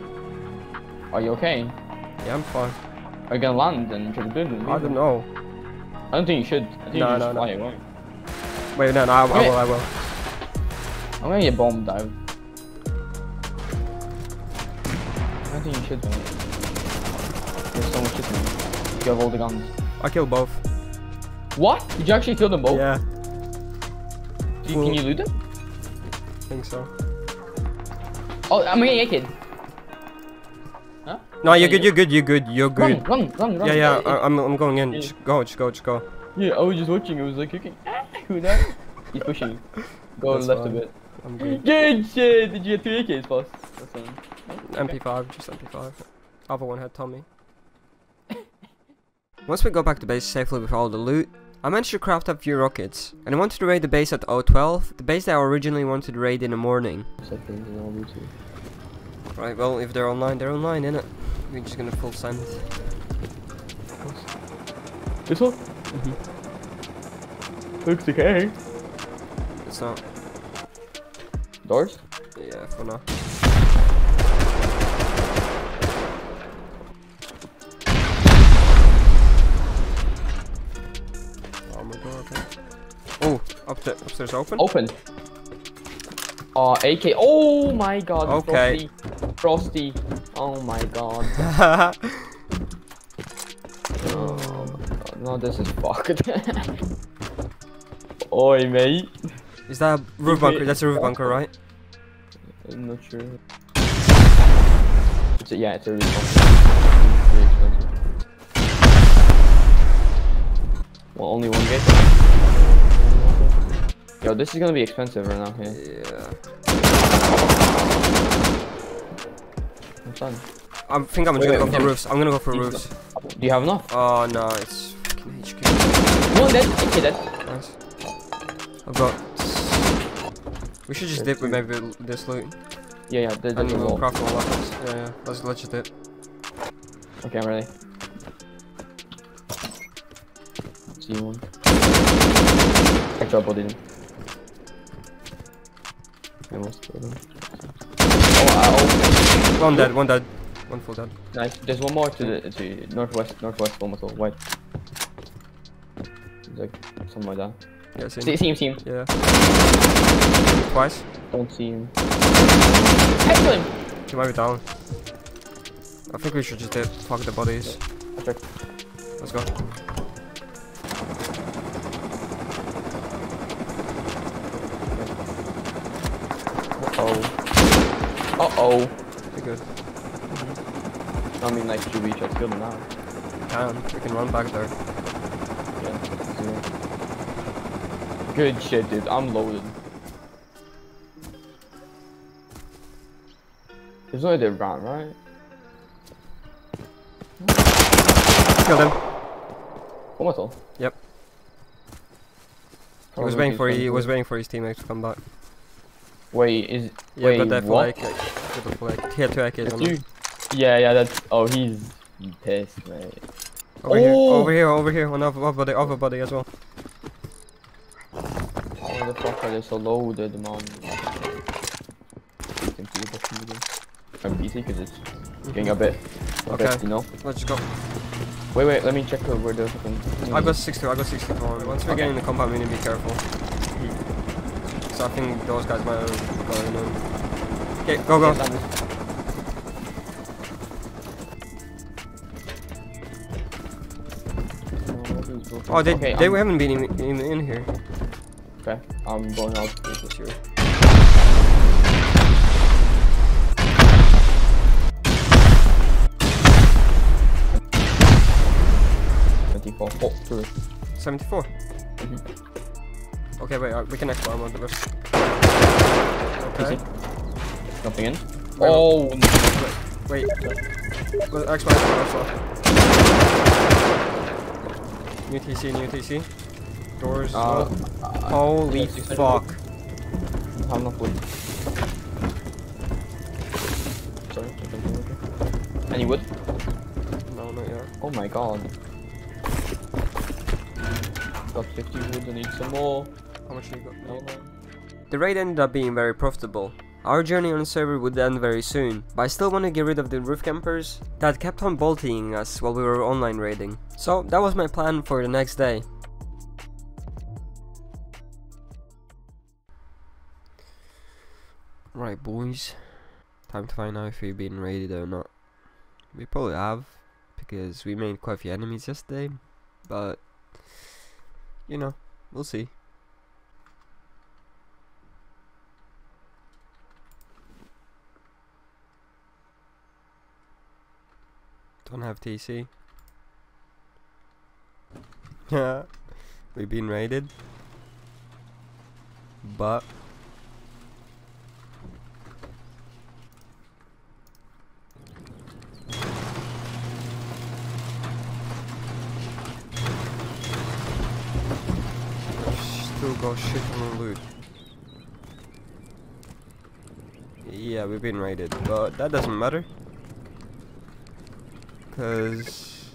Speaker 2: Are you okay?
Speaker 1: Yeah, I'm fine.
Speaker 2: Are you gonna land and try to build them?
Speaker 1: I don't know.
Speaker 2: I don't think you should. I think
Speaker 1: No,
Speaker 2: you
Speaker 1: no,
Speaker 2: should
Speaker 1: no.
Speaker 2: fly away.
Speaker 1: Wait, no, no, I, I will, I will.
Speaker 2: I'm gonna get bombed out. I don't think you should. There's so much shit in you. Have all the guns.
Speaker 1: I killed both.
Speaker 2: What? Did you actually kill them both?
Speaker 1: Yeah,
Speaker 2: Do you, can you loot them?
Speaker 1: I think so.
Speaker 2: Oh, I'm getting naked. Huh?
Speaker 1: No, you're good,
Speaker 2: you-
Speaker 1: you're good, you're good, you're good.
Speaker 2: run, run, run.
Speaker 1: Yeah, yeah, I, I'm, I'm going in.
Speaker 2: Yeah.
Speaker 1: Just go, just go, just go.
Speaker 2: yeah, I was just watching. It was like kicking. Who knows? He's pushing. Go
Speaker 1: That's
Speaker 2: left
Speaker 1: fine.
Speaker 2: a bit.
Speaker 1: I'm good.
Speaker 2: Good shit. Did you get three AKs, boss? That's fine.
Speaker 1: MP5, just MP5. Other one had Tommy. Once we go back to base safely with all the loot, I managed to craft up a few rockets, and I wanted to raid the base at 012, the base that I originally wanted to raid in the morning.
Speaker 2: Settings and all loot.
Speaker 1: Right, well, if they're online, they're online, innit? We're just gonna full send.
Speaker 2: This one? Mm-hmm. Looks okay.
Speaker 1: It's not.
Speaker 2: Doors?
Speaker 1: Yeah, for now. Armor door, okay. Oh, up upstairs open?
Speaker 2: Open. Uh, AK. Oh my god.
Speaker 1: Okay.
Speaker 2: Frosty. Frosty. Oh my god. Oh my god. No, this is fucked. Oi, mate.
Speaker 1: Is that a roof bunker? That's a roof bunker, right?
Speaker 2: I'm not sure. It's a, yeah, it's a roof expensive. Well, only one gate. Yo, this is gonna be expensive right now. Yeah. I'm done.
Speaker 1: I think I'm
Speaker 2: Wait,
Speaker 1: gonna
Speaker 2: wait,
Speaker 1: go for roofs. I'm gonna go for roofs.
Speaker 2: Do you have enough?
Speaker 1: Oh no, it's fucking HQ.
Speaker 2: One dead. Okay, dead.
Speaker 1: Nice. I've got. We should just dip with maybe this loot.
Speaker 2: Yeah, yeah.
Speaker 1: And
Speaker 2: there's a
Speaker 1: we'll craft more weapons. Yeah, yeah. Let's let's just dip.
Speaker 2: Okay, I'm ready. See one. I them. I almost killed him. Oh,
Speaker 1: One dead, one dead, one full dead.
Speaker 2: nice. There's one more to the to northwest, northwest, almost all white. It's like something like that.
Speaker 1: Yeah, see.
Speaker 2: See,
Speaker 1: him.
Speaker 2: see him, see him.
Speaker 1: Yeah. Twice.
Speaker 2: Don't see him. Excellent.
Speaker 1: He might be down. I think we should just dip. Fuck the bodies.
Speaker 2: Okay.
Speaker 1: Let's go.
Speaker 2: Uh oh. Uh oh.
Speaker 1: Be good.
Speaker 2: I mean, like, should we just kill him now?
Speaker 1: We can. We can run back there.
Speaker 2: Yeah. Good shit, dude. I'm loaded. There's no way they ran, right?
Speaker 1: Killed him.
Speaker 2: One more tool.
Speaker 1: Yep. He was waiting for he was waiting for his teammates to come back.
Speaker 2: Wait, is
Speaker 1: Yeah,
Speaker 2: Wait,
Speaker 1: got that
Speaker 2: what?
Speaker 1: flag. Got flag. He had two AKs on him.
Speaker 2: Yeah, yeah. That's. Oh, he's pissed, mate.
Speaker 1: Over here,
Speaker 2: Oh!
Speaker 1: over here, over here, on other, body, other body as well.
Speaker 2: Why the fuck are they so loaded, man? I'm PC because it's getting a mm-hmm. bit.
Speaker 1: Okay.
Speaker 2: Okay. You know.
Speaker 1: Let's just go.
Speaker 2: Wait, wait. Let me check where the fucking.
Speaker 1: I got 62, I got 64. Once we get in the compound, we need to be careful. I think those guys might have gone in. Okay, go, go. Yeah, oh, they,
Speaker 2: okay,
Speaker 1: they haven't been in, in, in, here.
Speaker 2: Okay, I'm going out
Speaker 1: to this
Speaker 2: year. Oh, 74.
Speaker 1: 74?
Speaker 2: Mm -hmm.
Speaker 1: Okay, wait, right, we can explore on the list. Okay.
Speaker 2: Jumping in.
Speaker 1: Wait,
Speaker 2: Oh,
Speaker 1: Wait. Well, Expo, Expo, Expo. New TC, new TC. Doors.
Speaker 2: uh,
Speaker 1: oh. Holy
Speaker 2: yeah, 600
Speaker 1: fuck.
Speaker 2: have enough wood. Sorry, I jumped over here. Any wood?
Speaker 1: No, not yet.
Speaker 2: Oh my god. Got 50 wood, I need some more.
Speaker 1: How much do you got?
Speaker 2: No, no.
Speaker 1: The raid ended up being very profitable. Our journey on the server would end very soon, but I still want to get rid of the roof campers that kept on bolting us while we were online raiding. So that was my plan for the next day. Right boys, time to find out if we've been raided or not. We probably have, because we made quite a few enemies yesterday, but you know, we'll see. Don't have TC. Yeah, we've been raided. But still got shit on the loot. Yeah, we've been raided, but that doesn't matter. Cause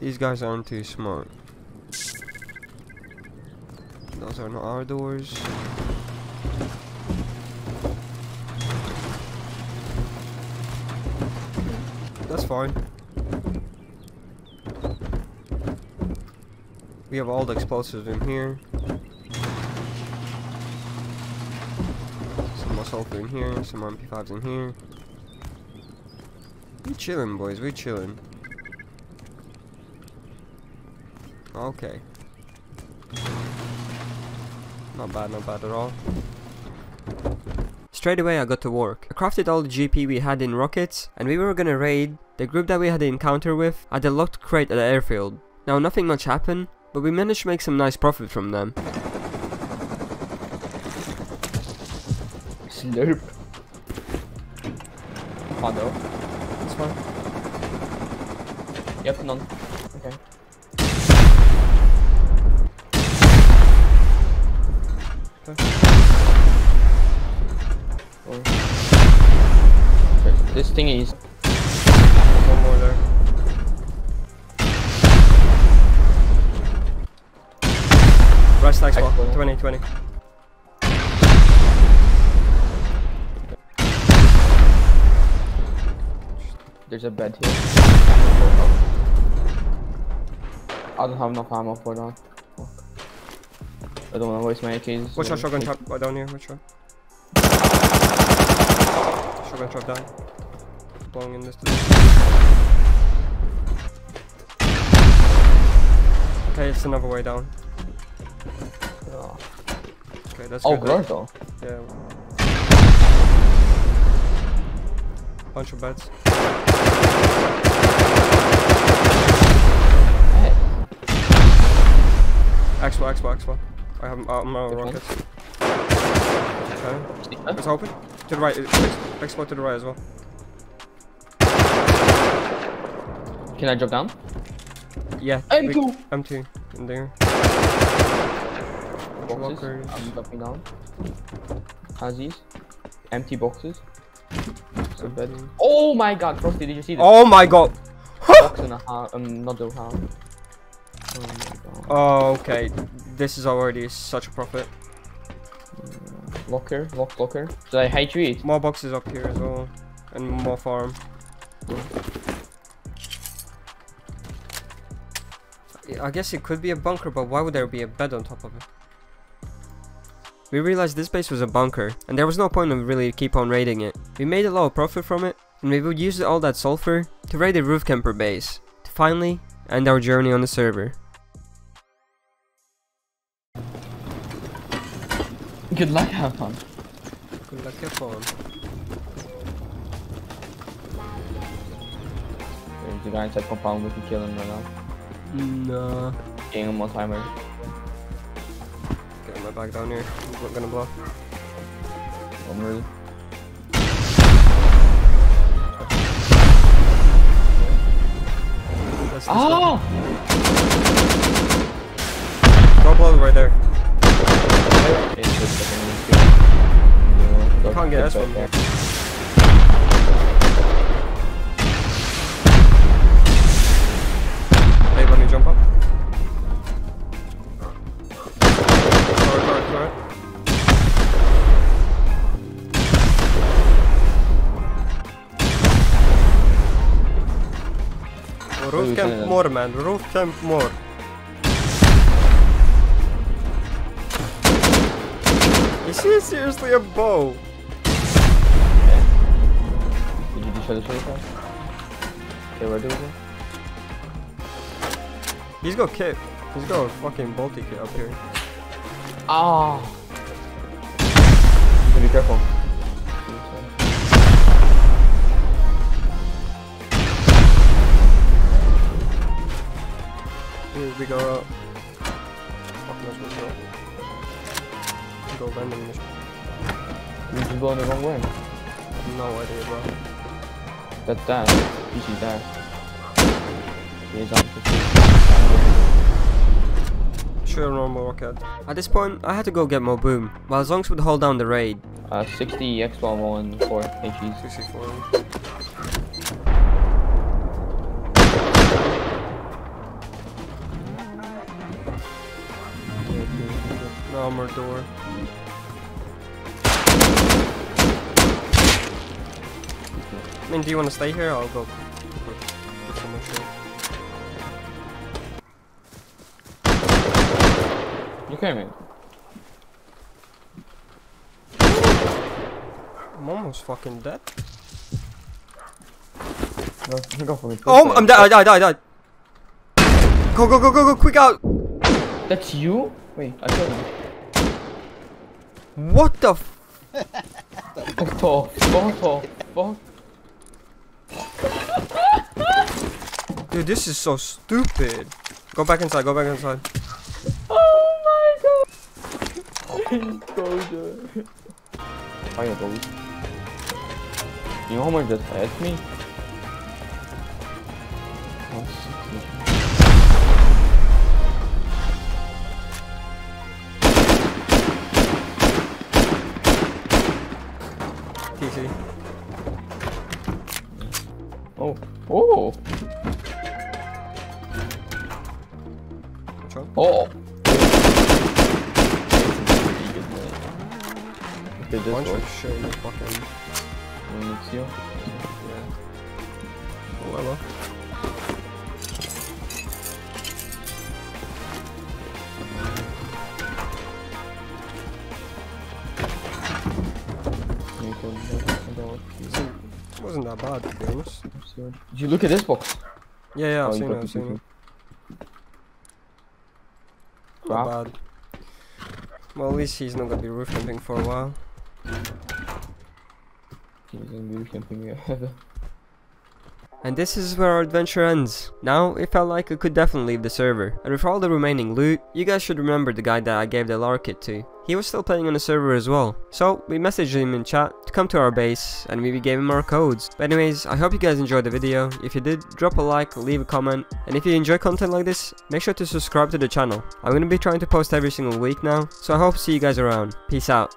Speaker 1: these guys aren't too smart. Those are not our doors. That's fine. We have all the explosives in here. Some more sulfur in here, some MP5s in here. We chillin', boys. We're chilling. Okay. Not bad, not bad at all. Straight away I got to work. I crafted all the GP we had in rockets and we were gonna raid the group that we had the encounter with at the locked crate at the airfield. Now nothing much happened, but we managed to make some nice profit from them.
Speaker 2: Slurp. Oh
Speaker 1: fine.
Speaker 2: Yep, none. Okay. Okay, This thing is
Speaker 1: One more there. Rest Expo,
Speaker 2: Expo.
Speaker 1: 20, 20.
Speaker 2: There's a bed here. I don't have enough ammo for that. I don't wanna waste my AKs.
Speaker 1: Watch out, shotgun trap right uh, down here, watch out. Shotgun trap down. Blowing in this Okay, it's another way down. Okay, that's
Speaker 2: Oh,
Speaker 1: good.
Speaker 2: though.
Speaker 1: Yeah. Bunch of beds.
Speaker 2: Hey.
Speaker 1: Expo, expo, expo. I have uh,
Speaker 2: one?
Speaker 1: rockets. Okay,
Speaker 2: Huh?
Speaker 1: it's open. To the right, ex- expo to the right as well.
Speaker 2: Can I drop down?
Speaker 1: Yeah.
Speaker 2: I'm
Speaker 1: we-
Speaker 2: cool.
Speaker 1: M2 in there.
Speaker 2: Boxes. I'm dropping down. How's these? Empty boxes. So.
Speaker 1: M2.
Speaker 2: Oh my god, Frosty, did you see this?
Speaker 1: Oh my god!
Speaker 2: Box and a half, um, not a half. God.
Speaker 1: Oh, okay. This is already such a profit.
Speaker 2: Locker, lock, locker. So I hate you eat.
Speaker 1: More boxes up here as well. And more farm. I guess it could be a bunker, but why would there be a bed on top of it? We realized this base was a bunker, and there was no point of really keep on raiding it. We made a lot of profit from it, and we would use all that sulfur to raid the roof camper base, to finally end our journey on the server.
Speaker 2: Good luck, have fun.
Speaker 1: Good luck, have fun.
Speaker 2: There's the guy inside compound, we can kill him right now.
Speaker 1: Nah.
Speaker 2: Getting one more timer.
Speaker 1: Get my back down here. I'm not gonna blow.
Speaker 2: One really.
Speaker 1: That's this
Speaker 2: Ah!
Speaker 1: guy. Blow right there.
Speaker 2: It's just fucking yeah,
Speaker 1: You can't get
Speaker 2: that's
Speaker 1: us from
Speaker 2: there.
Speaker 1: Hey, let me jump up. Sorry, sorry, sorry. Roof
Speaker 2: saying
Speaker 1: camp more, man. Roof camp more. Is seriously a bow?
Speaker 2: Did you show the yourself? Okay, where do we go?
Speaker 1: He's got kit. He's got a fucking bolty kit up here.
Speaker 2: Ah! You be careful.
Speaker 1: Here we go. Fuck knows what's up. Go vending machine.
Speaker 2: You just going the wrong way.
Speaker 1: No idea, bro.
Speaker 2: That's that. PC there. He's on 50.
Speaker 1: Sure, normal rocket. At this point, I had to go get more boom, while Zonks would hold down the raid.
Speaker 2: Uh, 60 X12 on 4 HEs.
Speaker 1: 64. Armor door. I mean, do you want to stay here? I'll go. Get some more shit.
Speaker 2: You carry me.
Speaker 1: I'm almost fucking dead.
Speaker 2: Go, go for me.
Speaker 1: Oh, I'm dead. I died. I died. Go, go, go, go, go, quick out.
Speaker 2: That's you? Wait, I killed him.
Speaker 1: What the f-
Speaker 2: the fuck? Fuck.
Speaker 1: Dude, this is so stupid. Go back inside, go back inside.
Speaker 2: Oh my god! Exposure. Fire goes. You know how much that hurt me? Oh, Oh. Oh.
Speaker 1: Which one?
Speaker 2: Okay, this
Speaker 1: Bunch
Speaker 2: one.
Speaker 1: of shit fucking.
Speaker 2: Mm, it's you.
Speaker 1: Yeah. Oh, well, well.
Speaker 2: You can- you can go.
Speaker 1: It wasn't that bad, to be honest.
Speaker 2: Did you look at this box?
Speaker 1: Yeah, yeah, I've
Speaker 2: Oh,
Speaker 1: seen it, I've seen it. Not
Speaker 2: Wow.
Speaker 1: bad. Well, at least he's not gonna be roof camping for a while.
Speaker 2: He's gonna be camping ever.
Speaker 1: And this is where our adventure ends. Now, it felt like I could definitely leave the server. And with all the remaining loot, you guys should remember the guy that I gave the LAR kit to. He was still playing on the server as well. So, we messaged him in chat to come to our base and we gave him our codes. But anyways, I hope you guys enjoyed the video. If you did, drop a like, leave a comment. And if you enjoy content like this, make sure to subscribe to the channel. I'm gonna be trying to post every single week now. So I hope to see you guys around. Peace out.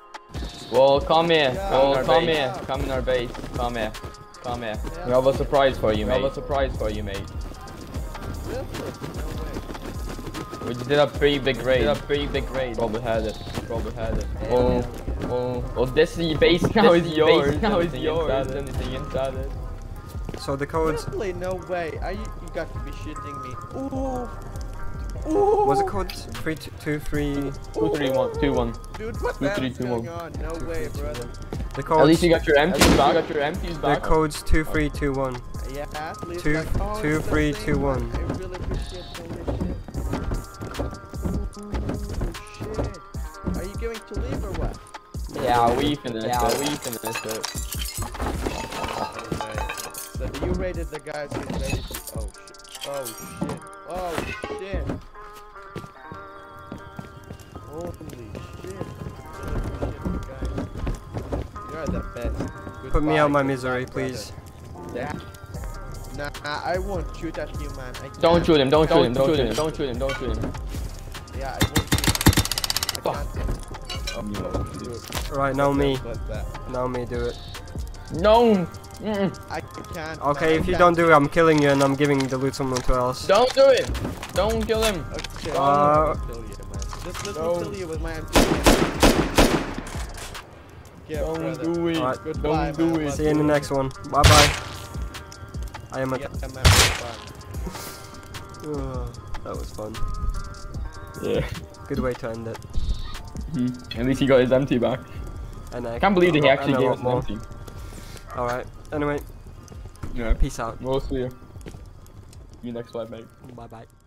Speaker 2: Well, come here.
Speaker 4: Yeah.
Speaker 2: Well,
Speaker 4: Come
Speaker 2: come
Speaker 4: base.
Speaker 2: here. Come in our base. Come here. Come here.
Speaker 4: Yeah.
Speaker 2: We have a surprise for you,
Speaker 4: We
Speaker 2: mate.
Speaker 4: have
Speaker 2: a surprise for you, mate.
Speaker 4: No way.
Speaker 2: We just did a pretty big raid. Did a pretty big raid. Probably had it. Probably had it. Oh, oh, oh! This base now is yours. Now is yours. Anything inside it?
Speaker 1: So the codes,
Speaker 4: Really? No way. Are you? You got to be shitting me. Ooh. Ooh.
Speaker 1: was it code 323?
Speaker 2: Two, three, one, two, one.
Speaker 4: Dude, what
Speaker 2: Two,
Speaker 4: the
Speaker 2: three,
Speaker 4: hell's
Speaker 2: two,
Speaker 4: going
Speaker 2: one.
Speaker 4: on? No way, brother.
Speaker 1: The
Speaker 2: At
Speaker 1: codes,
Speaker 2: least you got your empties back. You got your empties
Speaker 1: the
Speaker 2: back.
Speaker 1: code's 2321.
Speaker 4: Yeah, at least
Speaker 1: Two-
Speaker 4: like, oh,
Speaker 1: two,
Speaker 4: it's the
Speaker 1: three,
Speaker 4: same
Speaker 1: two,
Speaker 4: one.
Speaker 1: one.
Speaker 4: I really appreciate Ooh, shit. Are you going to leave or what?
Speaker 2: Yeah, we finished yeah, it. We finished it.
Speaker 4: Okay. So you rated the guys who's ready to. Oh, oh shit. Oh shit. Oh shit. You're the best.
Speaker 1: Put me out
Speaker 4: Goodbye,
Speaker 1: my misery,
Speaker 4: brother.
Speaker 1: please.
Speaker 4: Yeah. Nah, I won't shoot at you, man. I
Speaker 2: Don't shoot him, don't shoot him, don't shoot him, don't shoot him, don't shoot him.
Speaker 4: Yeah, I won't shoot. I
Speaker 2: Fuck.
Speaker 4: can't do it.
Speaker 1: Right, now me. Now me do it.
Speaker 2: No! Mm-mm.
Speaker 4: I can't.
Speaker 1: Okay,
Speaker 4: man,
Speaker 1: if you don't
Speaker 4: can't.
Speaker 1: do it, I'm killing you and I'm giving the loot someone to else.
Speaker 2: Don't do it! Don't kill him!
Speaker 4: Okay,
Speaker 1: Uh,
Speaker 4: I'll kill you, man. Just let
Speaker 2: don't.
Speaker 4: me kill you with my MP. Yeah,
Speaker 2: Don't
Speaker 4: brother.
Speaker 2: do it!
Speaker 1: Alright.
Speaker 4: Goodbye,
Speaker 2: Don't do
Speaker 4: man.
Speaker 2: it!
Speaker 1: See you in the next one. Bye bye. I am a.
Speaker 4: Yeah, man.
Speaker 1: That was fun.
Speaker 2: Yeah.
Speaker 1: Good way to end it.
Speaker 2: Mhm. At least he got his empty back.
Speaker 1: And I
Speaker 2: I can't believe that he actually
Speaker 1: a
Speaker 2: gave
Speaker 1: lot
Speaker 2: us an
Speaker 1: more.
Speaker 2: empty.
Speaker 1: Alright. Anyway,
Speaker 2: Yeah.
Speaker 1: peace out.
Speaker 2: We'll see you. See you next fight, mate.
Speaker 1: Bye bye.